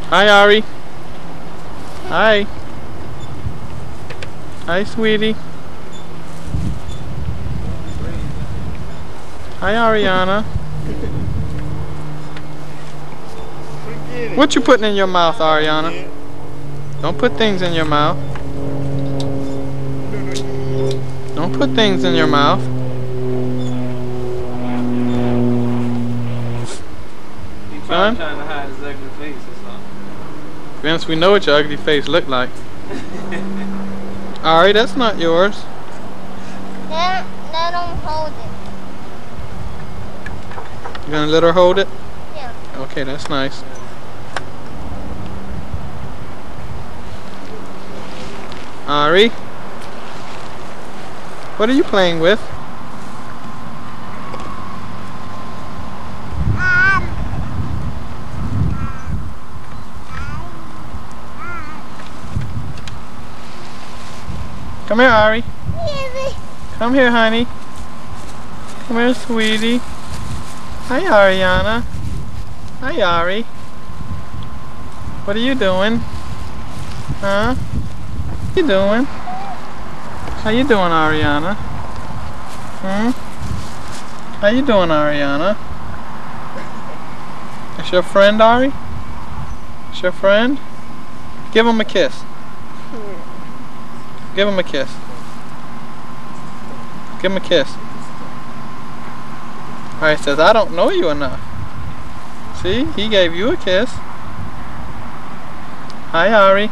Speaker 10: Hi, Ari. Hi. Hi, sweetie. Hi, Ariana. *laughs*
Speaker 1: What you putting in your mouth, Ariana? Don't put things in your mouth. Don't put things in your mouth.
Speaker 11: He
Speaker 1: Son?
Speaker 11: trying to hide his ugly face or something.
Speaker 1: Vince, we know what your ugly face looked like. Alright, that's not yours.
Speaker 3: Let, let him hold it.
Speaker 1: You gonna let her hold it?
Speaker 3: Yeah.
Speaker 1: Okay, that's nice. Ari? What are you playing with? Come here, Ari. Come here, honey. Come here, sweetie. Hi, Ariana. Hi, Ari. What are you doing? Huh? You doing? How you doing, Ariana? Hmm? How you doing, Ariana? That's your friend, Ari? That's your friend? Give him a kiss. Give him a kiss. Give him a kiss. Alright, says, I don't know you enough. See, he gave you a kiss. Hi, Ari.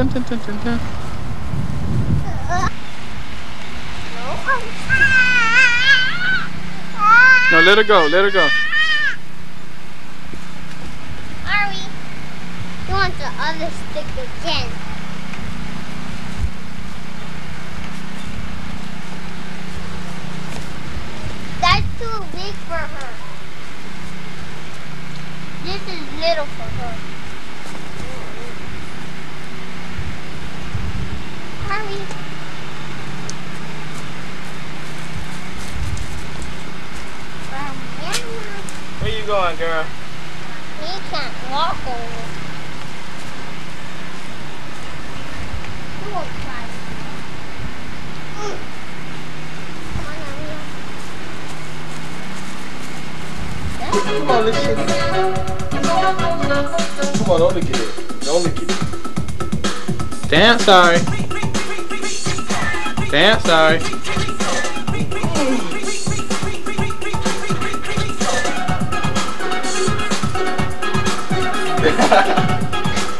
Speaker 1: dun dun dun dun dun No, let her go, let her go.
Speaker 3: Ari, you want the other stick again? That's too big for her. This is little for her. Hurry.
Speaker 11: Where you going, girl?
Speaker 3: He can't walk over. He won't try. Mm. Come on, Ariel.
Speaker 11: Come on, let's Come on, don't look at it. Don't look at it.
Speaker 1: Dance, sorry. Dance, sorry.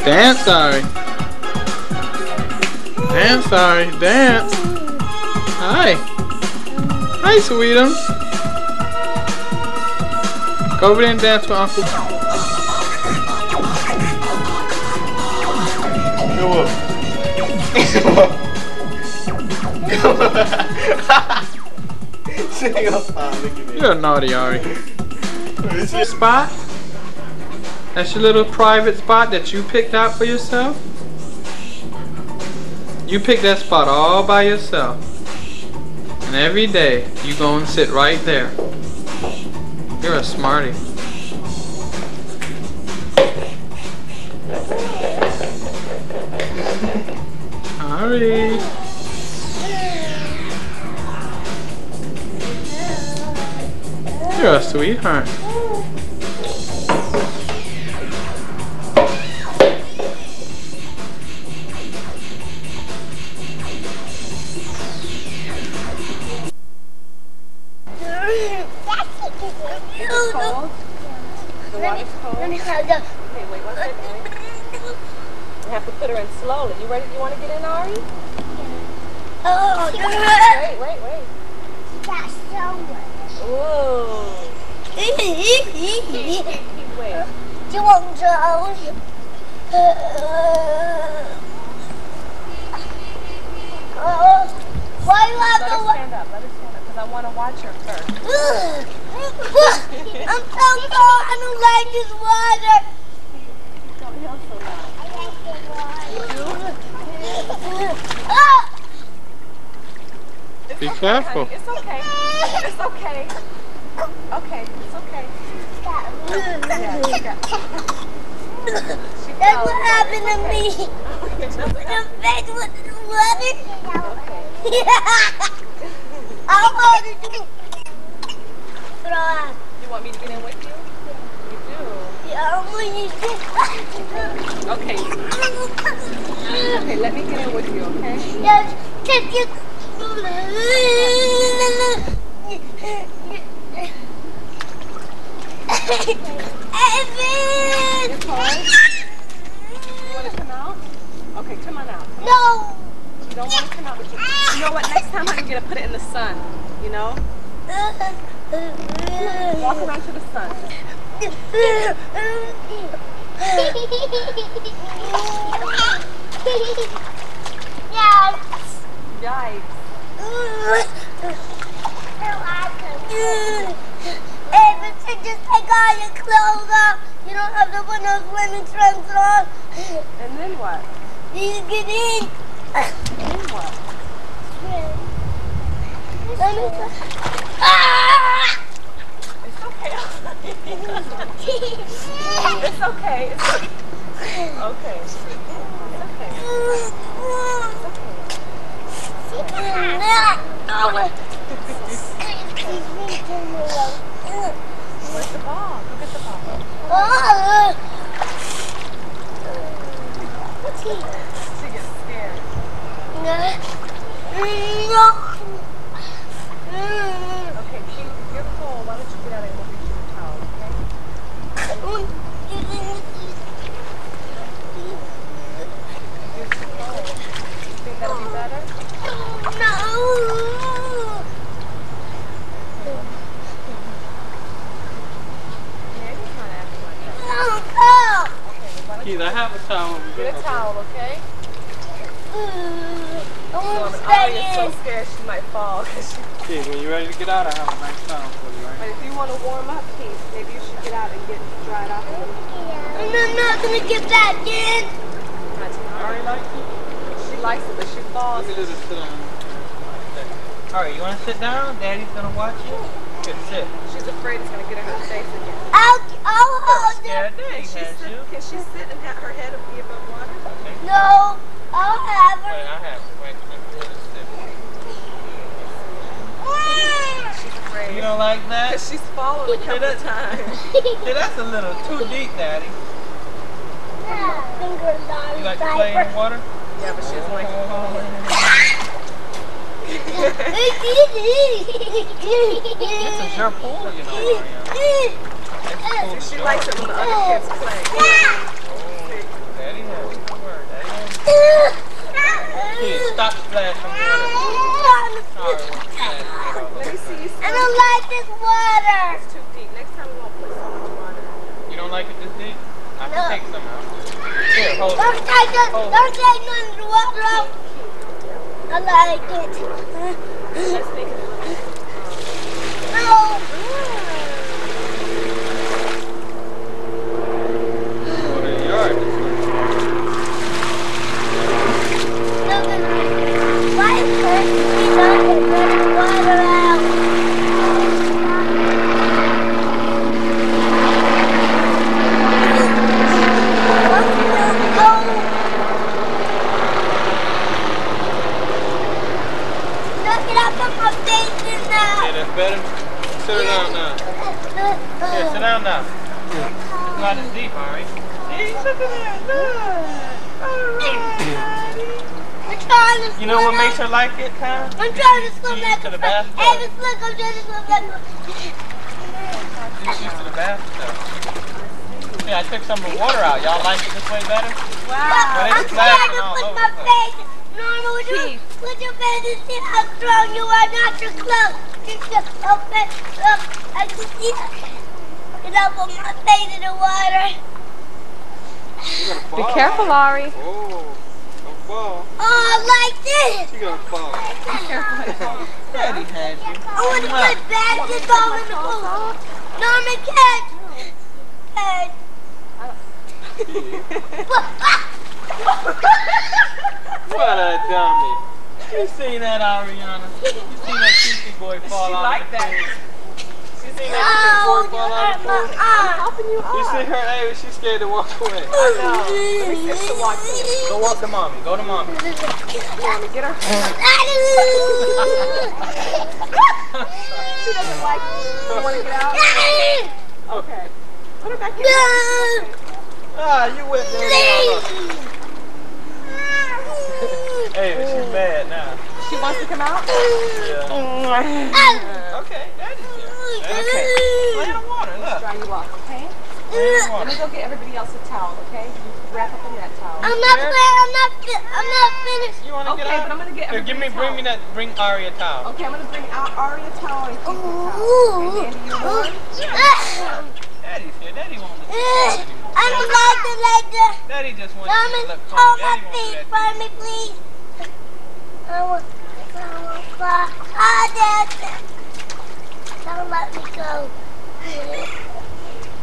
Speaker 1: Dance, sorry. Dance, sorry. Dance. Hi. Hi, sweetums. Go over there and dance with Uncle.
Speaker 11: Go up. *laughs*
Speaker 1: You're a naughty, Ari.
Speaker 11: Is
Speaker 1: Your spot? That's your little private spot that you picked out for yourself? You picked that spot all by yourself. And every day, you go and sit right there. You're a smarty. Sweetheart.
Speaker 2: She
Speaker 1: likes it,
Speaker 2: but she falls.
Speaker 1: Let me just sit. Alright, you want to sit down? Daddy's going to watch you? Good, sit.
Speaker 2: She's afraid it's going to get in her face again.
Speaker 3: I'll, I'll hold
Speaker 1: Yeah,
Speaker 3: it.
Speaker 1: Daddy
Speaker 2: Can she,
Speaker 1: has
Speaker 2: sit,
Speaker 1: you.
Speaker 2: can she sit and have her head be above water?
Speaker 3: No, I'll have
Speaker 1: Wait,
Speaker 3: her.
Speaker 1: I have it. Wait, let me just sit.
Speaker 2: She's afraid.
Speaker 1: You don't like that?
Speaker 2: Because she's fallen a couple of times. *laughs*
Speaker 1: See, that's a little too deep, Daddy.
Speaker 3: Fingers on
Speaker 1: You like to play in the water?
Speaker 2: Yeah, but she doesn't like to fall in.
Speaker 1: This is your pool, you know, Ariana. This
Speaker 2: She
Speaker 1: yours.
Speaker 2: likes it when the other kids play.
Speaker 1: Daddy has it. Don't Daddy has it. Please, stop splashing water. Sorry, we're splashing
Speaker 2: Let me see you
Speaker 3: I don't like this water.
Speaker 2: It's too deep. Next time we won't put so much water.
Speaker 1: You don't like it this deep? I can
Speaker 3: No.
Speaker 1: take some out.
Speaker 3: Don't take it. Don't take. I like it
Speaker 1: your yard.
Speaker 3: Look at me. Why is it we don't get running water out? Look it up on my face in
Speaker 1: Yeah,
Speaker 3: now.
Speaker 1: that's better. Sit down now. Here, sit down now. It's not as deep, alright? See, look at that. Look. Alright, Daddy.
Speaker 3: I'm trying to
Speaker 1: You know what makes her like it, kind of?
Speaker 3: I'm trying to swim
Speaker 1: She's
Speaker 3: like
Speaker 1: used to
Speaker 3: a
Speaker 1: the
Speaker 3: fish.
Speaker 1: bathtub.
Speaker 3: Hey, look, I'm trying to swim like a
Speaker 1: She's used to the bathtub. See, I took some of the water out. Y'all like it this way better?
Speaker 3: But
Speaker 1: But
Speaker 3: I'm
Speaker 1: it's
Speaker 3: trying to put my
Speaker 1: the
Speaker 3: face. Norma, would you put your face and see how strong you are, not your clothes. Just your open up. I can see that. And I put my face in the water.
Speaker 2: Be careful, Ari.
Speaker 1: Oh, don't fall.
Speaker 3: Oh, like this.
Speaker 1: She gonna fall. Daddy had you.
Speaker 3: I want to play basketball in the pool. Norman, catch. Catch.
Speaker 1: What a dummy. You seen that, Ariana? You seen that Kiki boy fall
Speaker 2: She
Speaker 1: out
Speaker 2: like
Speaker 1: of the
Speaker 2: that.
Speaker 1: You seen that Kiki boy fall out of the pool?
Speaker 2: Helping you
Speaker 1: You see her, hey, she's scared to walk away.
Speaker 2: I know. Let me see if walk.
Speaker 1: Go walk to mommy. Go to mommy.
Speaker 2: Mommy, get her. *laughs* *laughs* She doesn't like you. You want to get out? Okay. Put her back in.
Speaker 1: Ah, you went there. Hey, she's mad now.
Speaker 2: She wants to come out?
Speaker 1: Yeah. *laughs* Okay, daddy's here. Okay. Lay in the water, look.
Speaker 2: Dry you off, okay?
Speaker 1: Lay in the
Speaker 2: Let me go get everybody else a towel, okay? You wrap up in that towel.
Speaker 3: I'm not playing. I'm not. fi- I'm not finished.
Speaker 1: You wanna
Speaker 2: Okay,
Speaker 1: get out?
Speaker 2: but I'm gonna get
Speaker 1: Here, give me,
Speaker 2: everybody a
Speaker 1: bring me that, bring Ari a towel.
Speaker 2: Okay, I'm gonna bring out Ari a towel and keep the towel. Okay, Mandy, you warm?
Speaker 1: Daddy's here. Daddy won't look
Speaker 3: Eh,
Speaker 1: anymore.
Speaker 3: I don't like it like that.
Speaker 1: Daddy just wants you
Speaker 3: Mommy,
Speaker 1: to look
Speaker 3: hold
Speaker 1: funny.
Speaker 3: my
Speaker 1: Daddy won't
Speaker 3: feet
Speaker 1: do
Speaker 3: for me, please. I want. I want to cry. Ah, Dad. Don't let me go.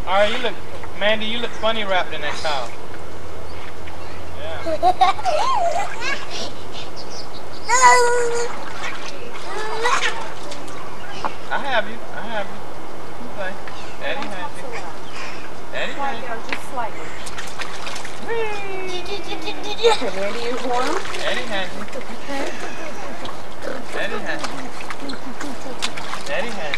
Speaker 1: Ari, you look, Mandy, you look funny wrapped in that towel. Yeah. I have you. I have you. You play. Daddy has you. Daddy has you.
Speaker 2: just slightly. Okay, Mandy, you warm?
Speaker 1: Daddy has you. Daddy has you. Daddy has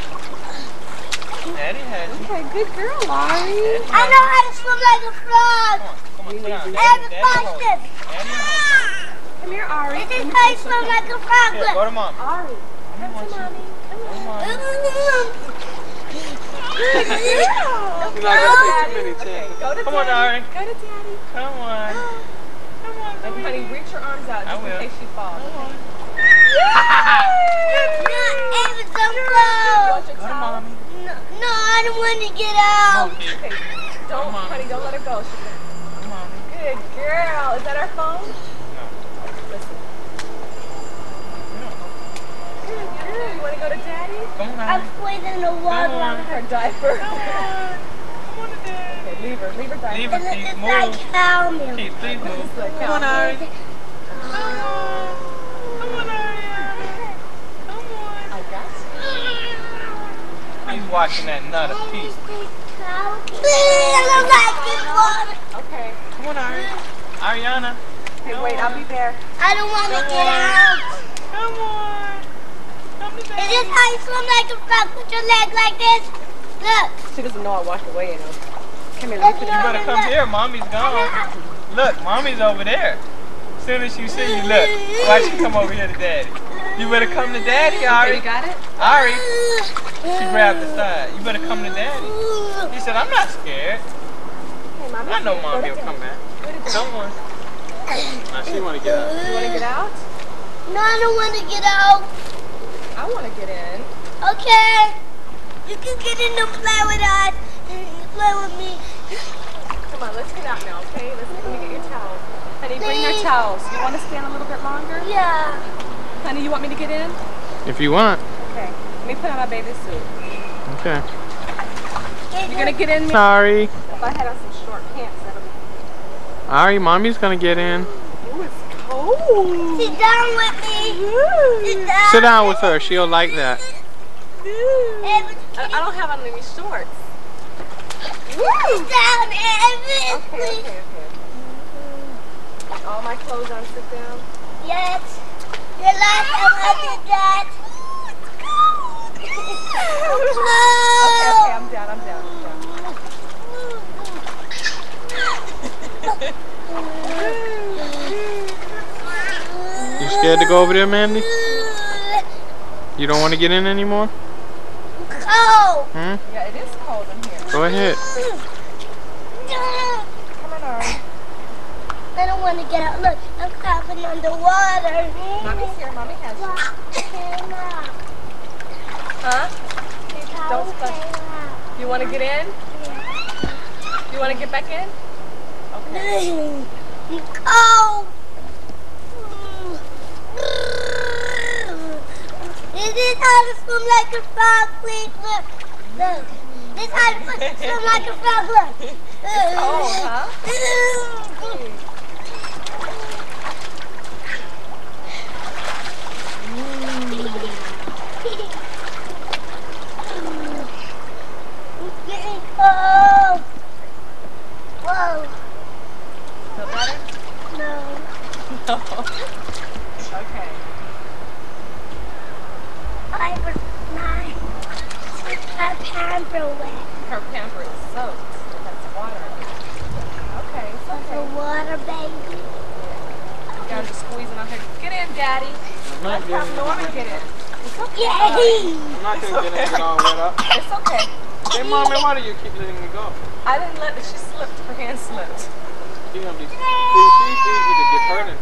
Speaker 1: you. Has you.
Speaker 2: Okay, good girl, Ari.
Speaker 3: I know how to swim like a frog.
Speaker 1: Come on, sit down.
Speaker 3: I have a
Speaker 1: Daddy will hold you.
Speaker 3: function.
Speaker 1: Daddy will hold you.
Speaker 2: Come here, Ari.
Speaker 3: This
Speaker 2: Let
Speaker 3: is how
Speaker 2: tell
Speaker 3: you
Speaker 2: you
Speaker 3: swim like a frog.
Speaker 1: Here, go to mom.
Speaker 2: Ari, come to mommy.
Speaker 1: Come on.
Speaker 3: Good girl.
Speaker 1: You're not gonna take too many chances.
Speaker 2: Go to
Speaker 1: Come on. Ari.
Speaker 2: Go to daddy.
Speaker 1: Come on. Come on,
Speaker 2: And
Speaker 1: baby.
Speaker 2: honey, reach your arms out
Speaker 1: I
Speaker 2: just in
Speaker 1: will.
Speaker 2: case she falls.
Speaker 3: Ava, don't
Speaker 2: You
Speaker 3: go.
Speaker 2: want your
Speaker 1: Go to mommy.
Speaker 3: No, no, I don't want to get out.
Speaker 1: Okay.
Speaker 2: Okay, don't,
Speaker 1: Come on.
Speaker 2: honey, don't let her go. She's gonna-
Speaker 1: Come on.
Speaker 2: Good girl. Is that our phone?
Speaker 1: No.
Speaker 2: Listen. Good girl. You want to go to daddy?
Speaker 1: Come on,
Speaker 3: I'm
Speaker 1: Ari.
Speaker 3: squeezing the
Speaker 1: Come
Speaker 3: water.
Speaker 1: on.
Speaker 2: Her diaper.
Speaker 1: Come on. Come on, Daddy.
Speaker 2: Okay, leave her. Leave her diaper.
Speaker 1: Leave
Speaker 3: It's,
Speaker 1: her,
Speaker 3: it's
Speaker 1: Keith.
Speaker 3: like
Speaker 1: Move.
Speaker 3: cow milk.
Speaker 1: Keith, please move.
Speaker 2: It's like
Speaker 1: Come on,
Speaker 2: cow
Speaker 1: Ari.
Speaker 2: milk.
Speaker 1: Come on. Come on, Ariana. Come on.
Speaker 2: I got you.
Speaker 1: He's watching that nut of peace.
Speaker 3: Please, I don't like this water.
Speaker 2: Okay.
Speaker 1: Come on, Ari. Ariana.
Speaker 2: Hey, wait, I'll be there.
Speaker 3: I don't want to get
Speaker 1: on.
Speaker 3: out.
Speaker 1: Come on. Come to
Speaker 3: Is this how you swim like a frog? Put your leg like this. Look.
Speaker 2: She doesn't know I walked away, you know. Come here,
Speaker 3: Look,
Speaker 2: let me put
Speaker 3: you
Speaker 1: You better come here. Mommy's gone. Look, mommy's over there. As soon as she see you, look. Why she come over here to daddy? You better come to daddy,
Speaker 2: Okay,
Speaker 1: Ari.
Speaker 2: you got it?
Speaker 1: Ari. She grabbed the side. You better come to daddy. He said, I'm not scared.
Speaker 2: Hey, mommy.
Speaker 1: I know mommy will come back. Come on. *coughs* Now she want to get out.
Speaker 2: You want to get out?
Speaker 3: No, I don't want to get out.
Speaker 2: I want to get in.
Speaker 3: Okay. You can get in and play with us. Play with me.
Speaker 2: Come on, let's get out now, okay? Let's let me get your towels. Honey, bring your towels. You want to stand a little bit longer?
Speaker 3: Yeah.
Speaker 2: Honey, you want me to get in?
Speaker 1: If you want.
Speaker 2: Okay. Let me put on my bathing suit.
Speaker 1: Okay.
Speaker 2: You're gonna get in? me?
Speaker 1: Sorry.
Speaker 2: If I had on some short pants, that'll be.
Speaker 1: Ari, mommy's gonna get in.
Speaker 2: Ooh, it's cold.
Speaker 3: Sit down with me. Sit down.
Speaker 1: Sit down with her. She'll like that.
Speaker 3: Evan,
Speaker 2: I, I don't have on any shorts.
Speaker 3: sit down, Evan.
Speaker 2: Okay,
Speaker 3: please.
Speaker 2: okay, okay. With all my clothes on, sit down.
Speaker 3: Yes. The last time I did that.
Speaker 2: Okay, okay, I'm down, I'm down, I'm down.
Speaker 1: You scared to go over there, Mandy? You don't want to get in anymore?
Speaker 3: Cold.
Speaker 1: Hmm?
Speaker 2: Yeah, it is cold in here.
Speaker 1: Go ahead.
Speaker 2: Come on, Ari.
Speaker 3: I don't want to get out. Look, I'm coughing underwater.
Speaker 2: Mommy's here, mommy has you. Huh? Don't splash. You want to get in? You want to get back in? Okay. *laughs*
Speaker 3: Oh! Is this how to swim like a frog, please? Look, look. This is how to swim like a frog, look.
Speaker 2: cold, huh? *laughs* okay.
Speaker 3: I was my her pamper wet.
Speaker 2: Her pamper is soaked. That's water. Okay, it's okay.
Speaker 3: The water baby.
Speaker 2: You guys are squeezing on her. Get in, Daddy. Let's have Norman get in. It's okay.
Speaker 3: Yay!
Speaker 1: I'm not gonna get in all wet up.
Speaker 2: It's okay.
Speaker 1: Hey, mommy, why do you keep letting me go?
Speaker 2: I didn't let it. She slipped. Her hand slipped.
Speaker 1: She's gonna be. She's easy to get hurt in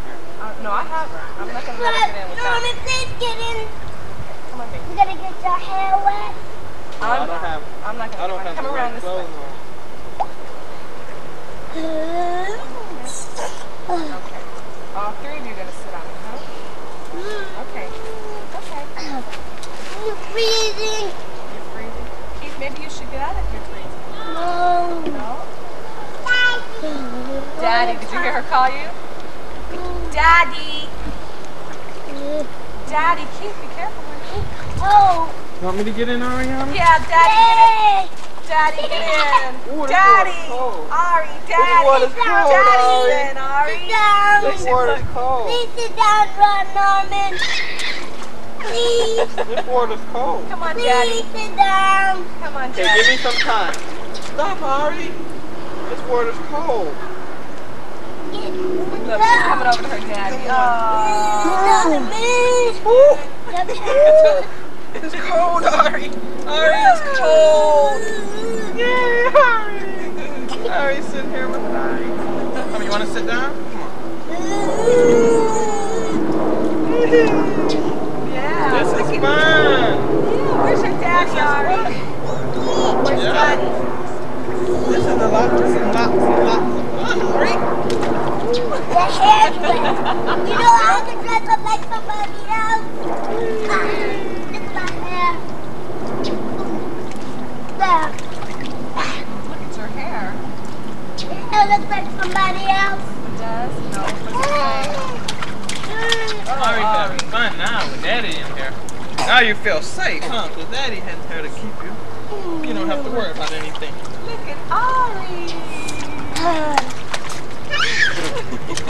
Speaker 2: no, I have her. I'm not gonna let her get in without.
Speaker 3: Norman, please get in.
Speaker 2: Come on, baby.
Speaker 3: You gotta get your hair wet.
Speaker 1: No, I don't have.
Speaker 2: I'm not gonna.
Speaker 1: don't have
Speaker 2: come around this way.
Speaker 1: clothes on.
Speaker 2: Okay. All three of you are gonna sit on it, huh? Okay. Okay.
Speaker 3: You're freezing.
Speaker 2: You're freezing. Keith, maybe you should get out if you're freezing.
Speaker 3: No.
Speaker 2: No? Daddy, did you hear her call you? Daddy! Daddy, Keith, be careful.
Speaker 3: Oh.
Speaker 1: You want me to get in, Ariana?
Speaker 2: Yeah, Daddy, get in. Daddy, get in. *laughs*
Speaker 1: Ooh, this
Speaker 2: Daddy!
Speaker 1: water's cold.
Speaker 2: Ari, Daddy!
Speaker 1: water's cold,
Speaker 2: Daddy's
Speaker 1: Ari.
Speaker 2: in, Ari.
Speaker 3: Sit down.
Speaker 1: This water's cold.
Speaker 3: Please sit down, Ron Norman. Please. *laughs*
Speaker 1: This water's cold.
Speaker 2: Come on, Daddy.
Speaker 3: Please sit down.
Speaker 2: Come on,
Speaker 1: Okay, give me some time. Stop, Ari. This water's cold.
Speaker 2: Look, she's coming over to her daddy. Oh. It's cold, Ari. Ari, it's cold.
Speaker 1: Yay, Ari. Ari's sitting here with Ari. Come, you want to sit down? Come on.
Speaker 2: Yeah.
Speaker 1: This
Speaker 2: look
Speaker 1: is
Speaker 2: at-
Speaker 1: fun.
Speaker 2: Yeah, Where's your daddy, Ari? Where's
Speaker 1: Yeah.
Speaker 2: daddy?
Speaker 1: This is a lot, this is lots and lots of fun, Ari.
Speaker 3: The hair's wet. You know how to dress up like somebody else? Ah, Look at my hair. There.
Speaker 2: Look at your hair.
Speaker 3: Your hair looks like somebody else.
Speaker 2: It does? No, it looks the
Speaker 1: Ari's
Speaker 2: Ari.
Speaker 1: having fun now with Daddy in here. Now you feel safe, huh? Because Daddy has hair to keep you. You don't have to worry about anything.
Speaker 2: Look at Ari.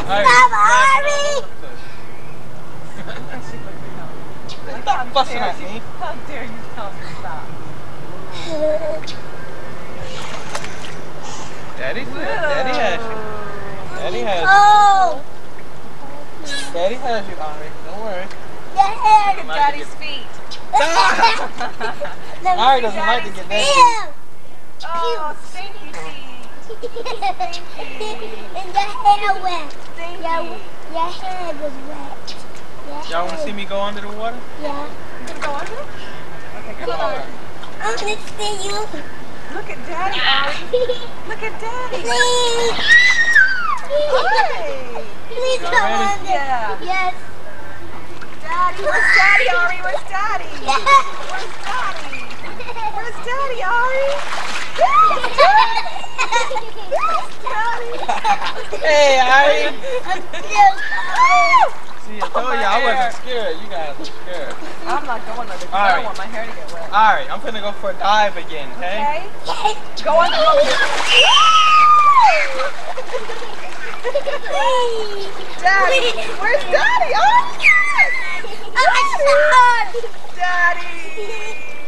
Speaker 1: Ari,
Speaker 3: Stop, Ari!
Speaker 1: Stop fussing at me.
Speaker 2: How dare you tell me to stop?
Speaker 1: Daddy's good. Daddy has you. Daddy has you.
Speaker 3: Oh,
Speaker 1: Daddy has you, Ari. Don't worry.
Speaker 3: hair.
Speaker 2: Look at Daddy's feet. *laughs* *laughs*
Speaker 1: Ari doesn't like to get that.
Speaker 3: Ew.
Speaker 2: Oh, stinky feet.
Speaker 3: And your hair wet.
Speaker 2: Stinky.
Speaker 3: Your, your hair was wet.
Speaker 1: Y'all want to see me go under the water?
Speaker 3: Yeah.
Speaker 2: You can go under? Okay, come
Speaker 1: All
Speaker 2: on.
Speaker 1: right.
Speaker 3: I want to see you.
Speaker 2: Look at Daddy, Ari. *laughs* Look at Daddy.
Speaker 3: Please.
Speaker 2: Hey.
Speaker 3: Please
Speaker 1: Y'all
Speaker 3: come
Speaker 1: ready?
Speaker 3: under.
Speaker 2: Yeah.
Speaker 3: Yes.
Speaker 2: Daddy, where's Daddy, Ari? Where's Daddy?
Speaker 3: Yes.
Speaker 2: Where's Daddy? Where's Daddy, Ari? Where's *laughs* Daddy?
Speaker 1: Hey, Ari. See, I told you I wasn't scared. You guys are scared.
Speaker 2: I'm not going under because
Speaker 1: All
Speaker 2: I
Speaker 1: right.
Speaker 2: don't want my hair to get wet.
Speaker 1: All right, I'm finna go for a dive again, okay?
Speaker 2: Okay? Go under. Go
Speaker 3: Please.
Speaker 2: Daddy, where's Daddy? Oh,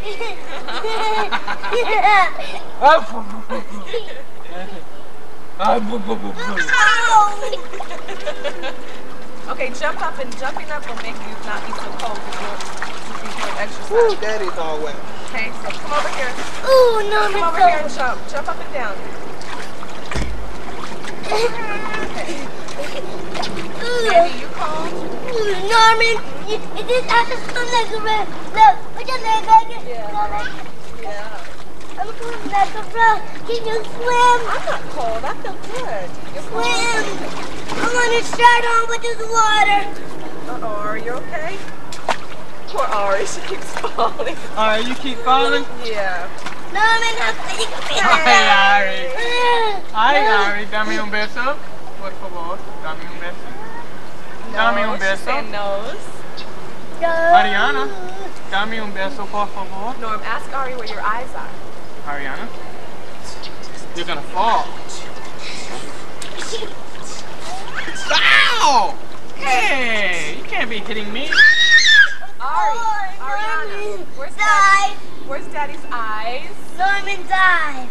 Speaker 2: *laughs* Okay, jump up and jumping up will make you not be so cold because you're, you're doing exercise.
Speaker 1: Woo, daddy's all wet.
Speaker 2: Okay, so come over here.
Speaker 3: Ooh, no,
Speaker 2: Come over here and jump. Jump up and down. *laughs* Baby, you cold?
Speaker 3: Norman, is, is this after some like a red? Look, put your leg like it.
Speaker 2: Yeah.
Speaker 3: Go like it.
Speaker 2: Yeah.
Speaker 3: I'm going like a bro. Can you swim?
Speaker 2: I'm not cold. I feel good. You're cold.
Speaker 3: Swim. I want to start on with this water.
Speaker 2: Uh-oh, are you okay? Poor Ari, she keeps falling.
Speaker 1: All right, you keep falling.
Speaker 2: Yeah.
Speaker 3: Norman, I'm going to
Speaker 1: Ay, Ari. Ay, *laughs* Ari, dame un beso. Por favor, dame un beso. Dame un
Speaker 2: No, she
Speaker 1: beso.
Speaker 2: nose.
Speaker 1: Ariana. Dame un beso, por favor.
Speaker 2: Norm, ask Ari where your eyes are.
Speaker 1: Ariana. You're gonna fall. Ow! Hey, you can't be hitting me.
Speaker 2: Ari, oh, Ariana, where's
Speaker 3: Die.
Speaker 2: Daddy? Where's Daddy's eyes?
Speaker 3: Norman died.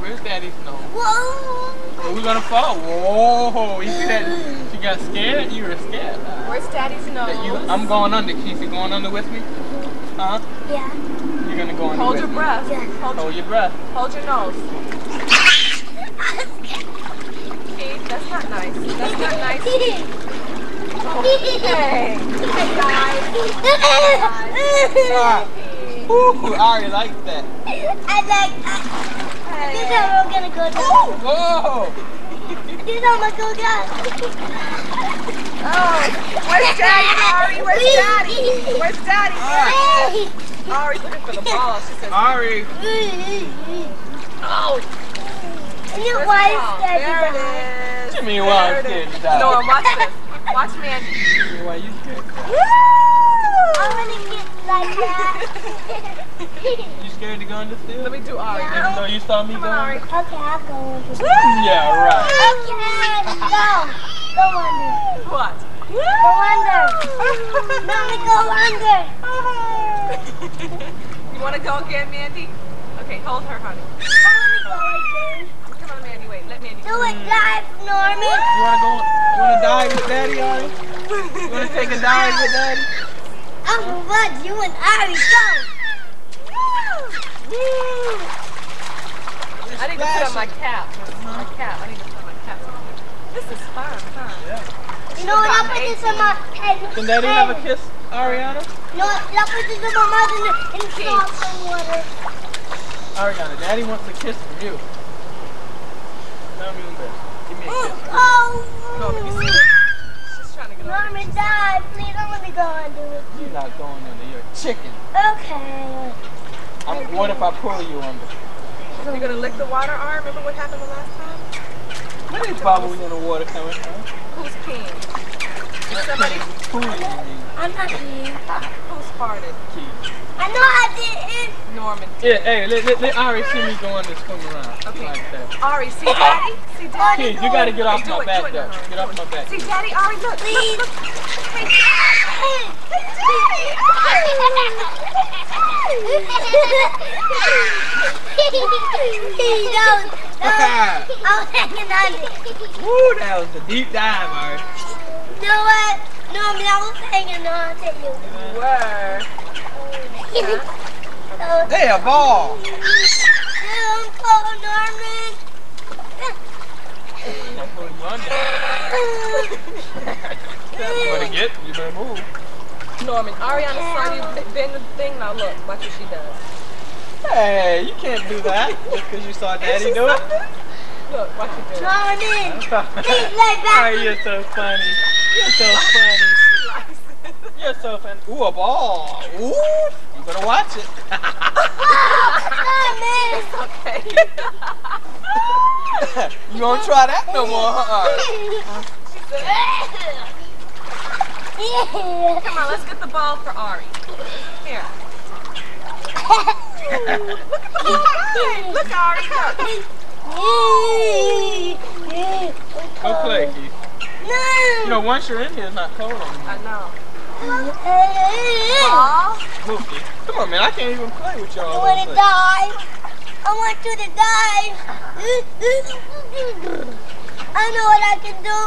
Speaker 1: Where's Daddy's nose?
Speaker 3: Whoa.
Speaker 1: Are we gonna fall? Whoa! You see that? She got scared. You were scared.
Speaker 2: Where's Daddy's nose?
Speaker 1: You, I'm going under. Keisha, going under with me? Huh?
Speaker 3: Yeah.
Speaker 1: You're gonna go under
Speaker 2: Hold
Speaker 1: with
Speaker 2: your
Speaker 1: me.
Speaker 2: breath.
Speaker 3: Yeah.
Speaker 2: Hold,
Speaker 1: Hold your breath.
Speaker 2: hold your nose. Keith, that's not nice. That's not nice. Okay. Hey, guys.
Speaker 1: Ah. Ooh, Ari likes that.
Speaker 3: I like. I, this is how we're gonna go down. Oh!
Speaker 1: Whoa!
Speaker 3: This is how I'm gonna go down. *laughs*
Speaker 2: Oh, where's Daddy, Ari? Where's Daddy? Where's Daddy?
Speaker 3: Hey.
Speaker 2: Ari's looking for the *laughs* ball. She says,
Speaker 1: Ari.
Speaker 2: oh,
Speaker 3: And your
Speaker 2: where's
Speaker 3: wife's daddy
Speaker 2: There it is.
Speaker 1: Jimmy,
Speaker 2: There
Speaker 1: why
Speaker 2: it
Speaker 1: scared
Speaker 2: is.
Speaker 1: to die?
Speaker 2: This. Watch Mandy.
Speaker 1: Jimmy, why you scared?
Speaker 3: I'm gonna get like that.
Speaker 1: You scared to go under still?
Speaker 2: Let me do Ari.
Speaker 3: Yeah.
Speaker 1: Even though you saw me
Speaker 2: Come
Speaker 1: go
Speaker 2: on, Ari.
Speaker 1: under?
Speaker 3: okay, I'll go under.
Speaker 1: Yeah, right.
Speaker 3: Okay, go. Go under.
Speaker 2: What?
Speaker 3: Go under. Mommy, go under. *laughs*
Speaker 2: You want to go again, Mandy? Okay, hold her, honey.
Speaker 3: I wanna go again.
Speaker 2: Come on, Mandy. Wait, let Mandy.
Speaker 3: Do it live, Norman.
Speaker 1: You wanna go? You wanna dive with Daddy, Ari? You wanna take a dive with Daddy?
Speaker 3: I'm gonna. You and Ari go.
Speaker 2: I need to put on my cap. My cap. I need to put on my cap. This is fun, huh? Yeah.
Speaker 3: You know what? I'll put this in my head.
Speaker 1: Can Daddy have a kiss, Ariana?
Speaker 3: You know what? I'll put this in my mouth in the, in the salt water.
Speaker 1: Ariana, Daddy wants a kiss from you. Tell me when this. Give me a kiss.
Speaker 2: No, let me
Speaker 3: Oh.
Speaker 2: see. She's trying to get over
Speaker 3: Norman, die. Please don't let me go under with you.
Speaker 1: You're not going under. You're a chicken.
Speaker 3: Okay.
Speaker 1: I'm, what if I pull you under?
Speaker 2: You're gonna lick the water arm. Remember what happened the last time?
Speaker 1: Where these bubbles in the water coming from?
Speaker 2: Who's peeing? Somebody?
Speaker 1: Who is you?
Speaker 3: I'm not here. *laughs*
Speaker 2: Who's farted?
Speaker 3: I know I didn't.
Speaker 2: Norman.
Speaker 1: Yeah, hey, let, let, let Ari see me go under swim around.
Speaker 2: Okay.
Speaker 1: Like that.
Speaker 2: Ari, see Daddy? See Daddy?
Speaker 1: Kid, you gotta get off
Speaker 2: Hey,
Speaker 1: my
Speaker 2: it,
Speaker 1: back
Speaker 2: do it,
Speaker 1: though.
Speaker 2: no, no,
Speaker 1: Get off my back.
Speaker 2: See Daddy? Ari, look.
Speaker 3: Please.
Speaker 2: Look, look. Hey,
Speaker 3: that was, that was, I was hanging under.
Speaker 1: Woo, that was a deep dive, Ari.
Speaker 3: You know what? No, I mean, I was hanging on to you.
Speaker 2: You were.
Speaker 3: So,
Speaker 1: Hey, a ball.
Speaker 3: I'm Norman.
Speaker 1: You better get, you better move.
Speaker 2: Norman, Ariana saw you bend the thing. Now look, watch what she does.
Speaker 1: Hey, you can't do that just because you saw Daddy do it.
Speaker 2: Look, watch her do.
Speaker 3: Norman, please lay
Speaker 1: Oh,
Speaker 3: back.
Speaker 1: you're so funny. You're so funny. *laughs* You're so funny. Ooh, a ball. Ooh, you better watch it.
Speaker 3: Norman. *laughs*
Speaker 2: Okay.
Speaker 1: you won't try that no more, huh? *laughs*
Speaker 3: Yeah.
Speaker 2: Come on, let's get the ball for Ari. Here. Look, Ari, look.
Speaker 1: Go play, Keith. You know, once you're in here, it's not cold anymore.
Speaker 2: I know.
Speaker 3: I
Speaker 2: Ball.
Speaker 1: Move, Keith. Come on, man. I can't even play with y'all.
Speaker 3: I want to die. I want you to die. I know what I can do.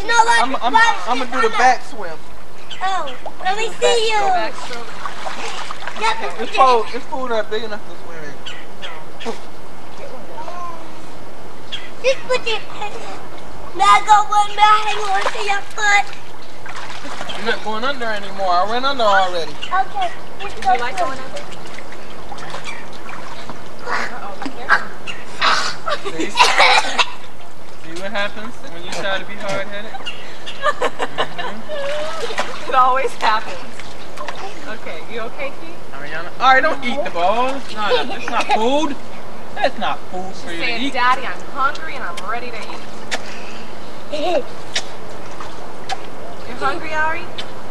Speaker 3: You know what?
Speaker 1: I'm, I'm, I'm gonna do the
Speaker 3: I'm
Speaker 1: back swim.
Speaker 3: Oh, let me see you.
Speaker 2: Backstroke.
Speaker 3: Yep,
Speaker 1: This pool, this pool not big enough to swim in.
Speaker 3: Just put your May I go one may I hang on to your foot?
Speaker 1: I'm not going under anymore. I went under already.
Speaker 3: Okay, just
Speaker 2: Would you like going under? Uh-oh. *laughs*
Speaker 1: See? See what happens when you try to be hard-headed? Mm-hmm.
Speaker 2: It always happens. Okay, you okay, Keith?
Speaker 1: Ariana. All right, don't eat the ball. It's not. A, it's not *laughs* food. That's not food for you to eat.
Speaker 2: Daddy, I'm hungry and I'm ready to eat. *laughs* You hungry, Ari?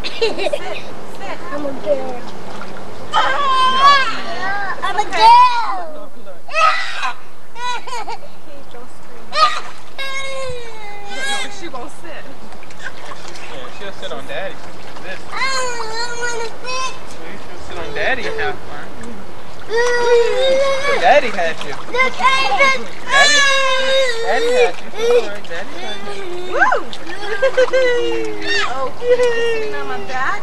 Speaker 2: Sit, sit.
Speaker 3: I'm a girl. Ah! I'm a girl.
Speaker 2: Keith, don't scream. No, she won't sit.
Speaker 1: Yeah, she'll sit on daddy. This.
Speaker 3: Ah, I want to sit.
Speaker 1: She'll sit on daddy and have fun. Daddy had you. Daddy, Daddy had you. Alright, Daddy had you.
Speaker 2: Oh, sitting on my back?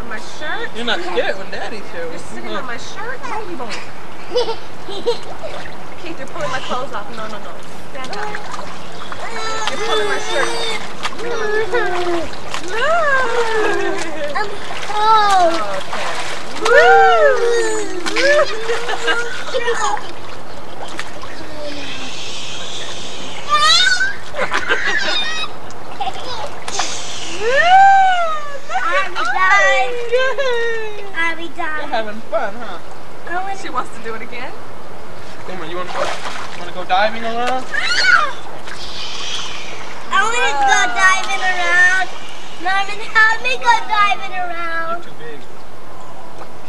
Speaker 2: On my shirt?
Speaker 1: You're not scared when Daddy's here.
Speaker 2: You're sitting on my shirt? No, you won't. Keith, you're pulling my clothes off. No, no, no. Stand up. You're pulling my shirt. No!
Speaker 3: I'll *laughs* be
Speaker 1: You're
Speaker 3: done.
Speaker 1: having fun, huh?
Speaker 2: She wants to do it again?
Speaker 1: Come on, you wanna go, wanna go diving around?
Speaker 3: I want to go diving around. Norman, help me go diving around.
Speaker 1: Too big.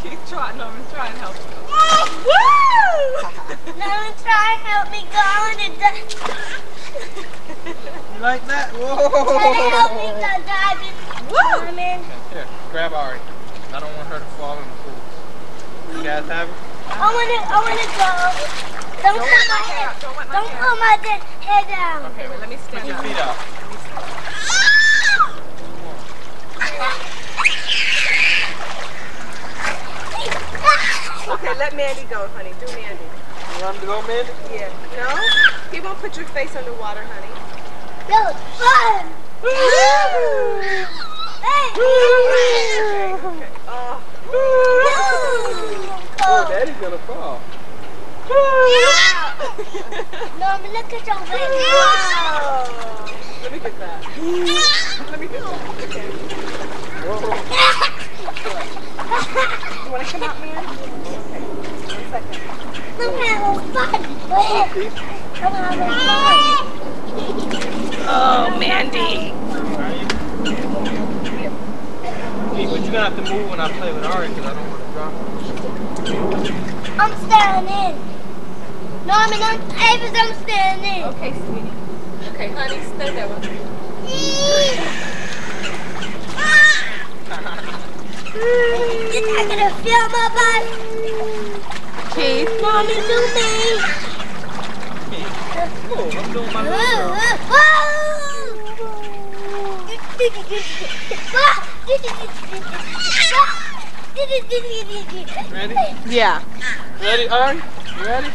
Speaker 2: Keith, try. Norman, try and help me. *laughs*
Speaker 3: Norman, try and help me go on the di- *laughs*
Speaker 1: You like that?
Speaker 3: Try to help me
Speaker 1: Whoa!
Speaker 3: go diving. Norman.
Speaker 1: Here, grab Ari. I don't want her to fall in the pool. You guys have her?
Speaker 3: I want to, I want to go. Don't
Speaker 2: Don't
Speaker 3: put my
Speaker 2: my hair
Speaker 3: head,
Speaker 2: out. Don't wet my
Speaker 3: don't put my de- head down.
Speaker 2: Okay, wait, let me
Speaker 1: Put
Speaker 2: stand
Speaker 1: your feet out.
Speaker 2: Okay, let Mandy go, honey. Do Mandy.
Speaker 1: You want to go, Mandy?
Speaker 2: Yeah. No? He won't put your face underwater, honey. Oh.
Speaker 1: Oh, Daddy's gonna fall.
Speaker 3: Look at.
Speaker 2: Let me get that. Let me get that. Come out, man? Okay. One second.
Speaker 3: Come having fun. Come having fun.
Speaker 2: Oh, Mandy.
Speaker 1: Hey, but you're gonna have to move when I play with Ari because I don't want to drop her.
Speaker 3: I'm staying in. Norman, I'm, Avis, I'm staying in.
Speaker 2: Okay, sweetie. Okay, honey, stay there with me. *laughs*
Speaker 3: You're not gonna feel my body.
Speaker 2: Keith.
Speaker 3: Mommy, do me.
Speaker 1: Oh, I'm doing my little girl. Ready?
Speaker 2: Yeah.
Speaker 1: Ready, Ari? You ready?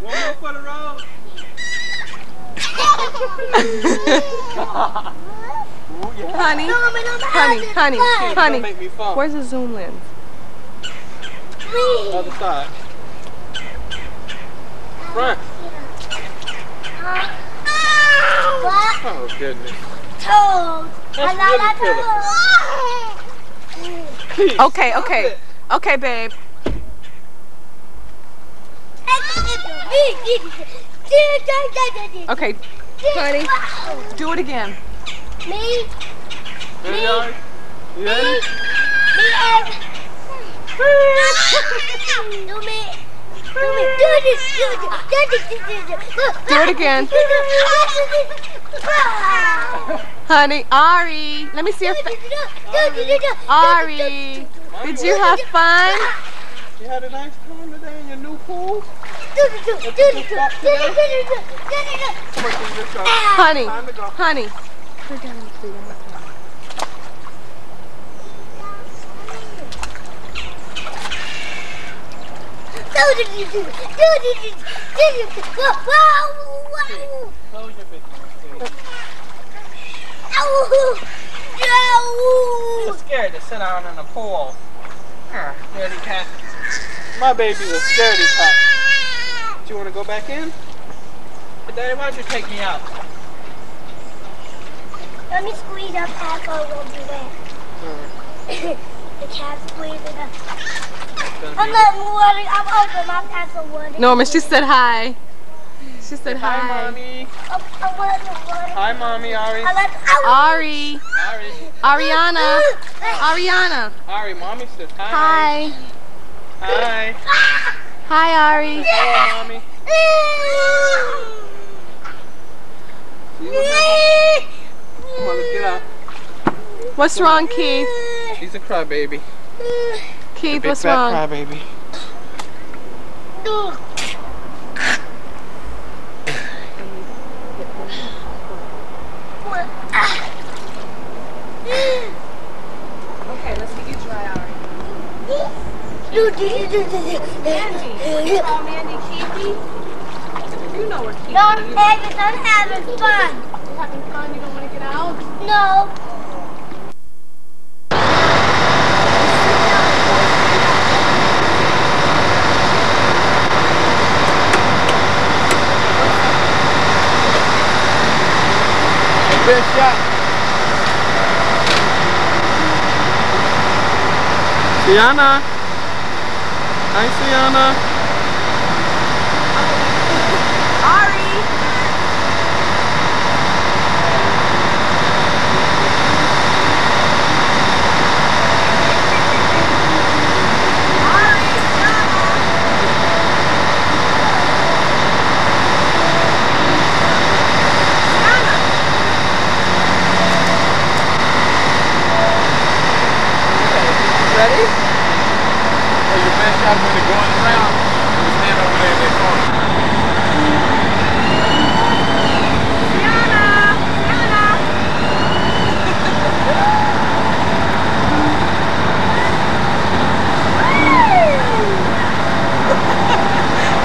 Speaker 1: One more for the road.
Speaker 2: Honey, honey, honey, honey.
Speaker 1: make me fall.
Speaker 2: Where's the zoom lens?
Speaker 3: Please.
Speaker 1: Other side. Front.
Speaker 3: What?
Speaker 1: Oh, goodness.
Speaker 3: Toad.
Speaker 1: That's
Speaker 3: I like
Speaker 1: really
Speaker 3: toad.
Speaker 2: Okay, okay. Okay, babe. Okay, honey, do it again.
Speaker 3: Me,
Speaker 1: Ready,
Speaker 3: Me.
Speaker 1: Ari? You ready?
Speaker 3: me, and do me, do me, do this, do this, do this, do this.
Speaker 2: Do it again. Honey, Ari, let me see your face. Ari, did you have fun?
Speaker 1: You had a nice time today in your new pool? Come on, King, let's go.
Speaker 2: Honey,
Speaker 1: Time to go.
Speaker 2: honey.
Speaker 1: Close your big mouth, You're scared to sit down in the pool. Ah, Scaredy cat. My baby was scaredy cat. Do you want to go back in? Hey, Daddy, why don't you take me out?
Speaker 3: Let me squeeze up half of will be wet. *coughs* the cat squeeze it up.
Speaker 1: Gonna
Speaker 3: I'm not water. I'm open. My cat's a water.
Speaker 2: Norma, she said hi. She said
Speaker 1: Hi,
Speaker 2: hi.
Speaker 1: mommy.
Speaker 3: I'm, I'm water, water.
Speaker 1: Hi, mommy, Ari.
Speaker 3: I like. I
Speaker 2: Ari,
Speaker 1: Ari.
Speaker 2: Ariana, *gasps* Ariana.
Speaker 1: Ari, mommy says hi.
Speaker 2: Hi.
Speaker 1: Hi. *laughs*
Speaker 2: Hi, Ari.
Speaker 1: Hello, mommy.
Speaker 3: want.
Speaker 1: Come on, let's
Speaker 2: What's wrong, Keith?
Speaker 1: He's a crybaby.
Speaker 2: Keith,
Speaker 1: Big
Speaker 2: what's
Speaker 1: fat
Speaker 2: wrong?
Speaker 1: crybaby.
Speaker 2: Okay, let's get you dry out.
Speaker 3: Mandy.
Speaker 2: You call Mandy Keithy? You know where Keithy
Speaker 3: Don't
Speaker 2: is.
Speaker 3: take it, I'm having fun.
Speaker 2: You're having fun? You don't want to get out?
Speaker 3: No.
Speaker 1: Best shot. Sienna. Hi, Sienna.
Speaker 2: Ari!
Speaker 1: Ready? Well, your best shot when they're going around. You stand over there in that corner.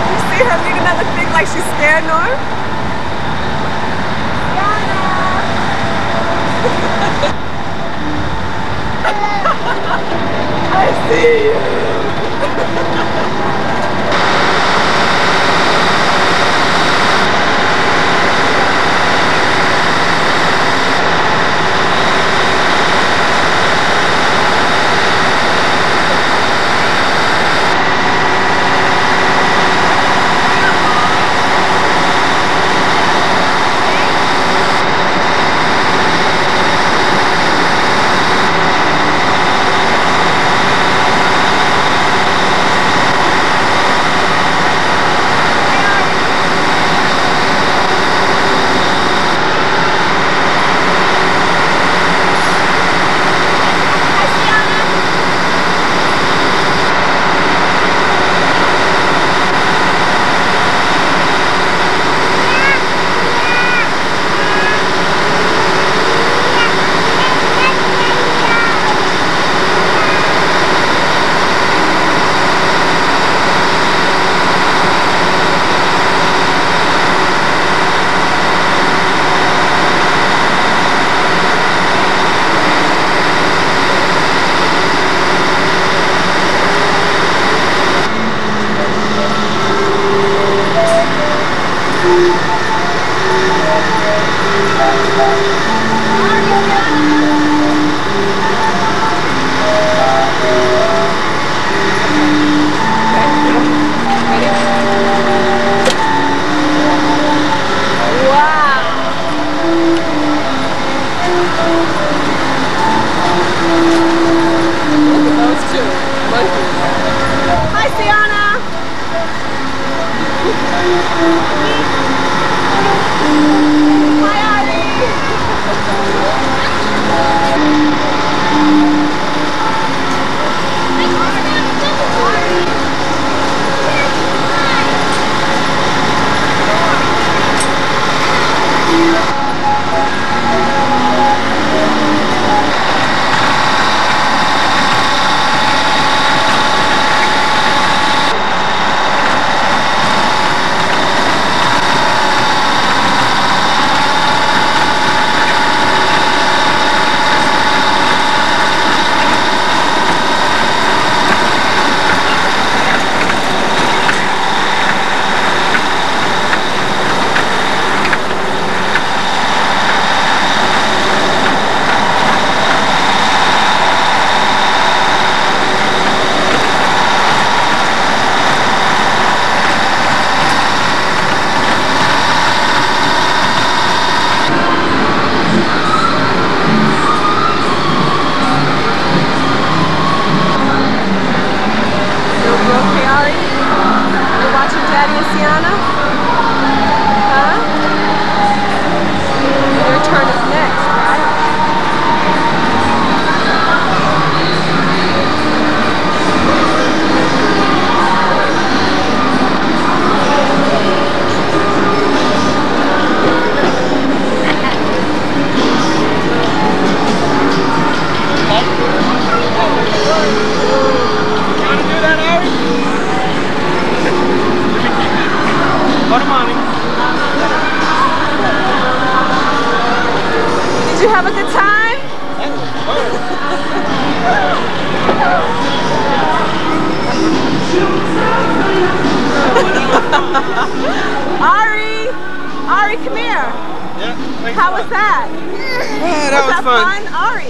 Speaker 2: You see her leaning on the thing like she's scared, Norm? I see you.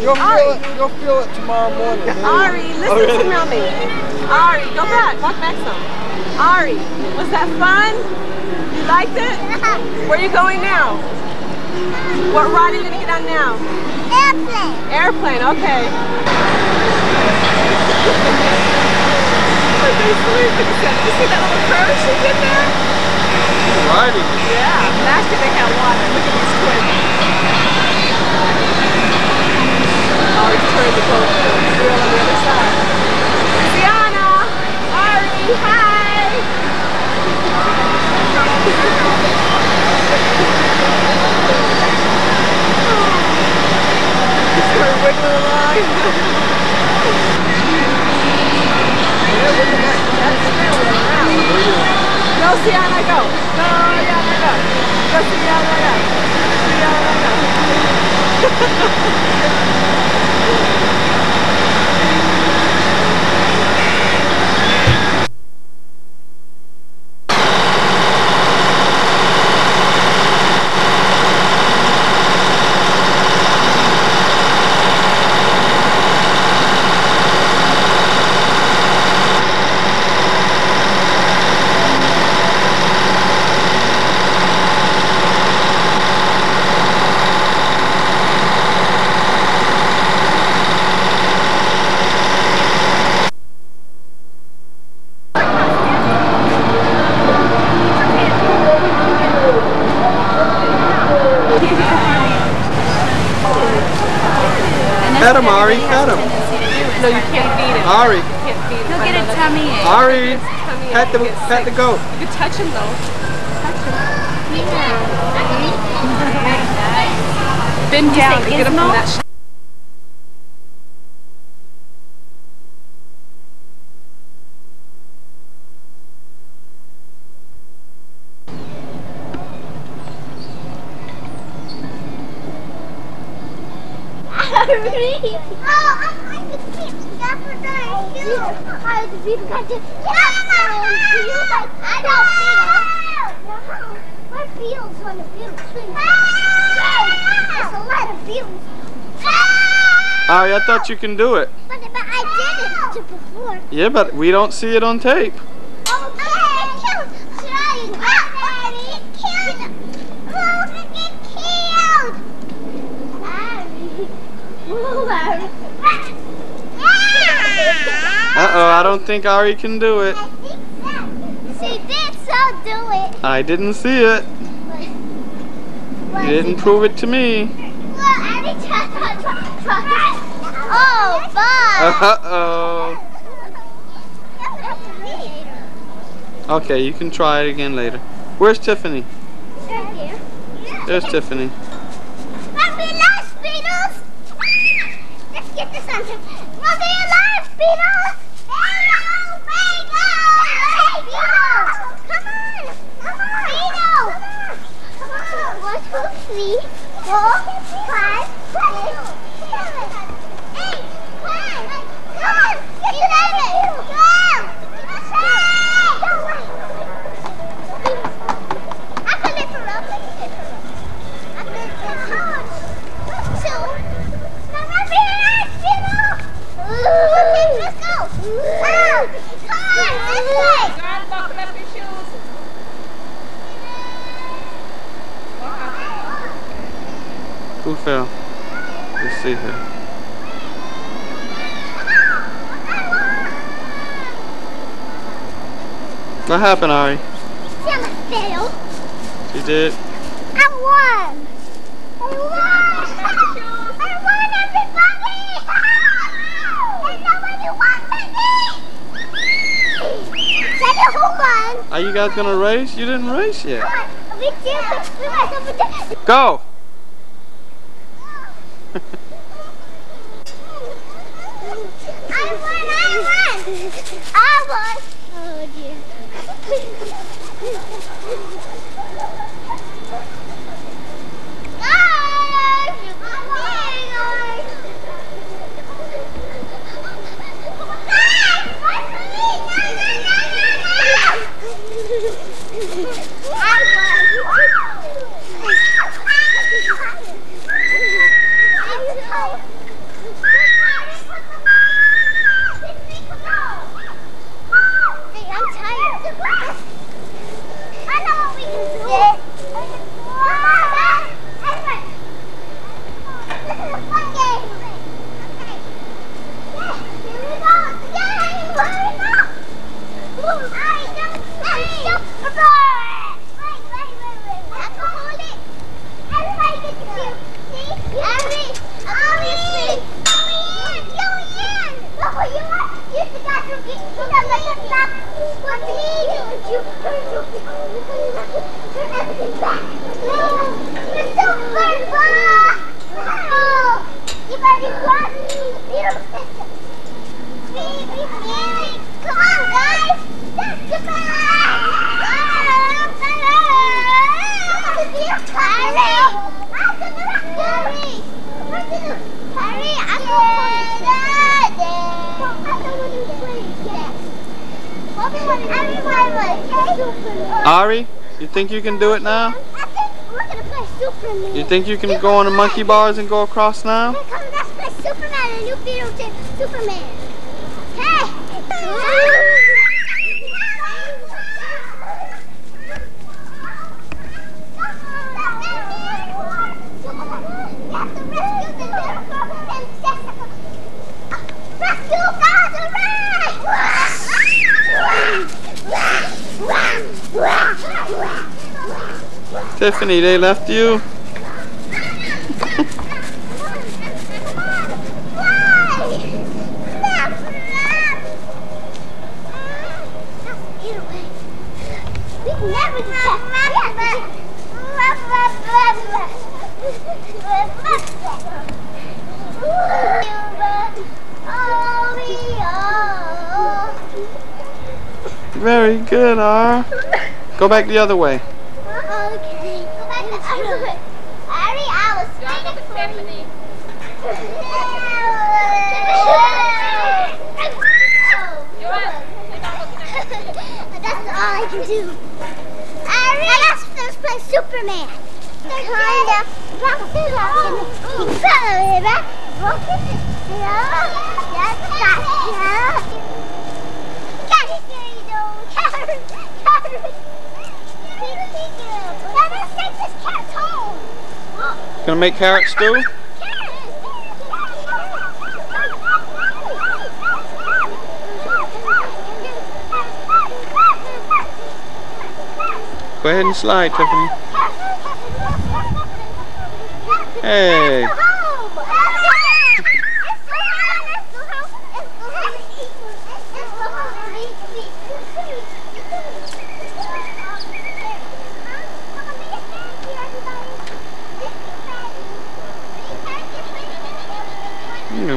Speaker 2: Ari,
Speaker 11: You'll
Speaker 2: Ari.
Speaker 11: feel it. You'll feel it tomorrow morning. man.
Speaker 2: Ari, listen
Speaker 11: Oh, really?
Speaker 2: to mommy. Ari, go back. Walk back some. Ari, was that fun? You liked it? Where are you going now? What ride are you going to get on now?
Speaker 3: Airplane.
Speaker 2: Airplane, okay. But they sleep. Did you see that little curve she did there?
Speaker 11: Riding.
Speaker 2: Yeah. Last year they had water. Look at these twins. He's turned the boat. We're on the other side. Sienna! Ari! Hi! We're wiggling along. Yeah, look at that. That's spinning around. Go, Sienna, go. Go, Sienna, go.
Speaker 11: が
Speaker 2: すり上が
Speaker 15: らすり上が
Speaker 11: ら
Speaker 2: ん。
Speaker 11: Pet the goat.
Speaker 2: You can touch him though. Touch him. Bend down to get him from that. sh-
Speaker 3: oh, I'm going to keep that for the shoe. I was being got to I don't feel. My feels on the field swing. There's a lot of feels.
Speaker 1: Ari, I thought you can do it.
Speaker 3: But, but I did it before.
Speaker 1: Yeah, but we don't see it on tape.
Speaker 3: Okay, cute. Try it. Ah, Daddy, cute. Look at it, cute. Daddy. Move out.
Speaker 1: Uh-oh, I don't think Ari can do it.
Speaker 3: I think so. She did so do it.
Speaker 1: I didn't see it. You didn't prove it to me. Uh-oh. Okay, you can try it again later. Where's Tiffany? There's Tiffany.
Speaker 3: Mommy, last Beatles. Let's get this on. Mommy, last Beatles. Beatles, Beatles. Come on, come on, Beatles. Come on. One, two, three, four, five, six, seven, eight, nine. Come on, get to that. Go. I can lift her up. I can lift her up. I can lift her up. Two. Now, Mommy, let's get up. Okay, let's go. Ah, Come on, this way.
Speaker 2: God, buckle up your shoes.
Speaker 1: Who fell? Let's see here. What happened, Ari?
Speaker 3: Sam failed.
Speaker 1: She did?
Speaker 3: I won. I won. I won, everybody. And nobody won me. Second who won?
Speaker 1: Are you guys gonna race? You didn't race yet.
Speaker 3: Come on, we did. We went over there.
Speaker 1: Go!
Speaker 3: I won, I won. Oh dear. Guys, guys. Hey, I'm tired. I know what we can do. This is a fun game. Okay. Yeah, here we go. Yay! Hurry up! I don't see. Wait, wait, wait, wait. I can hold it. Everybody get the cue. See? Abby, Abby, go in, go in. Look where you are. You forgot to get you got like a stop. What do you do? You turn everything back. You're super fun. Oh, you better run. Beautiful sister. Baby, baby. Come on, guys. That's the
Speaker 1: Ari, you think you can do it now?
Speaker 3: Think we're gonna play Superman.
Speaker 1: You think you can go on the monkey bars and go across now?
Speaker 3: Hey, come, let's play Superman, a new video to Superman. Hey!
Speaker 1: Tiffany, they left you? Very good, R. Go back the other way.
Speaker 3: Okay. Go back the other way. Ari, I was waiting for you. That's all I can do. Ari, let's play Superman. Kind of. Follow it. Rocket. Yeah. That's that. Yeah. Got it.
Speaker 1: Gonna make carrot stew? Go ahead and slide, Tiffany. Hey.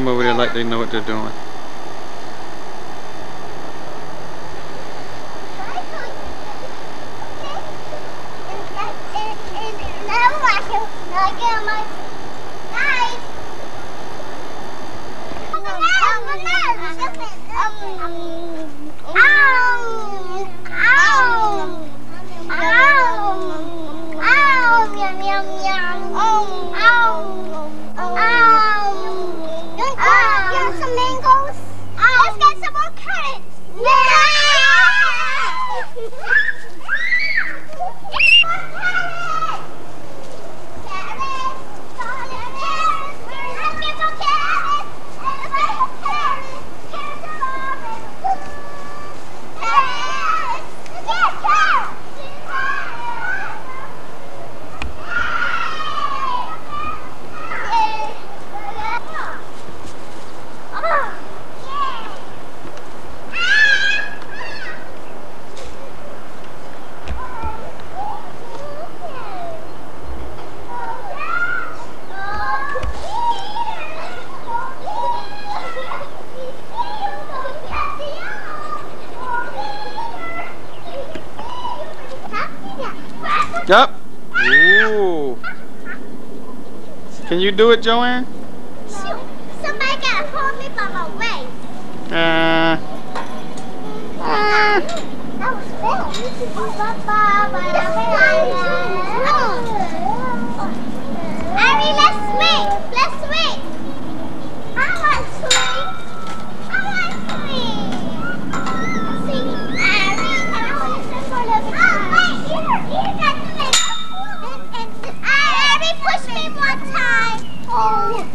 Speaker 1: Them over there like they know what they're doing.
Speaker 3: Get some mangoes. Let's get some more carrots.
Speaker 1: Yep. Ooh. Can you do it, Joanne?
Speaker 3: Shoot. Somebody gotta hold me by my waist.
Speaker 1: Uh. Uh.
Speaker 3: That was fun. I mean, let's swing. Oh.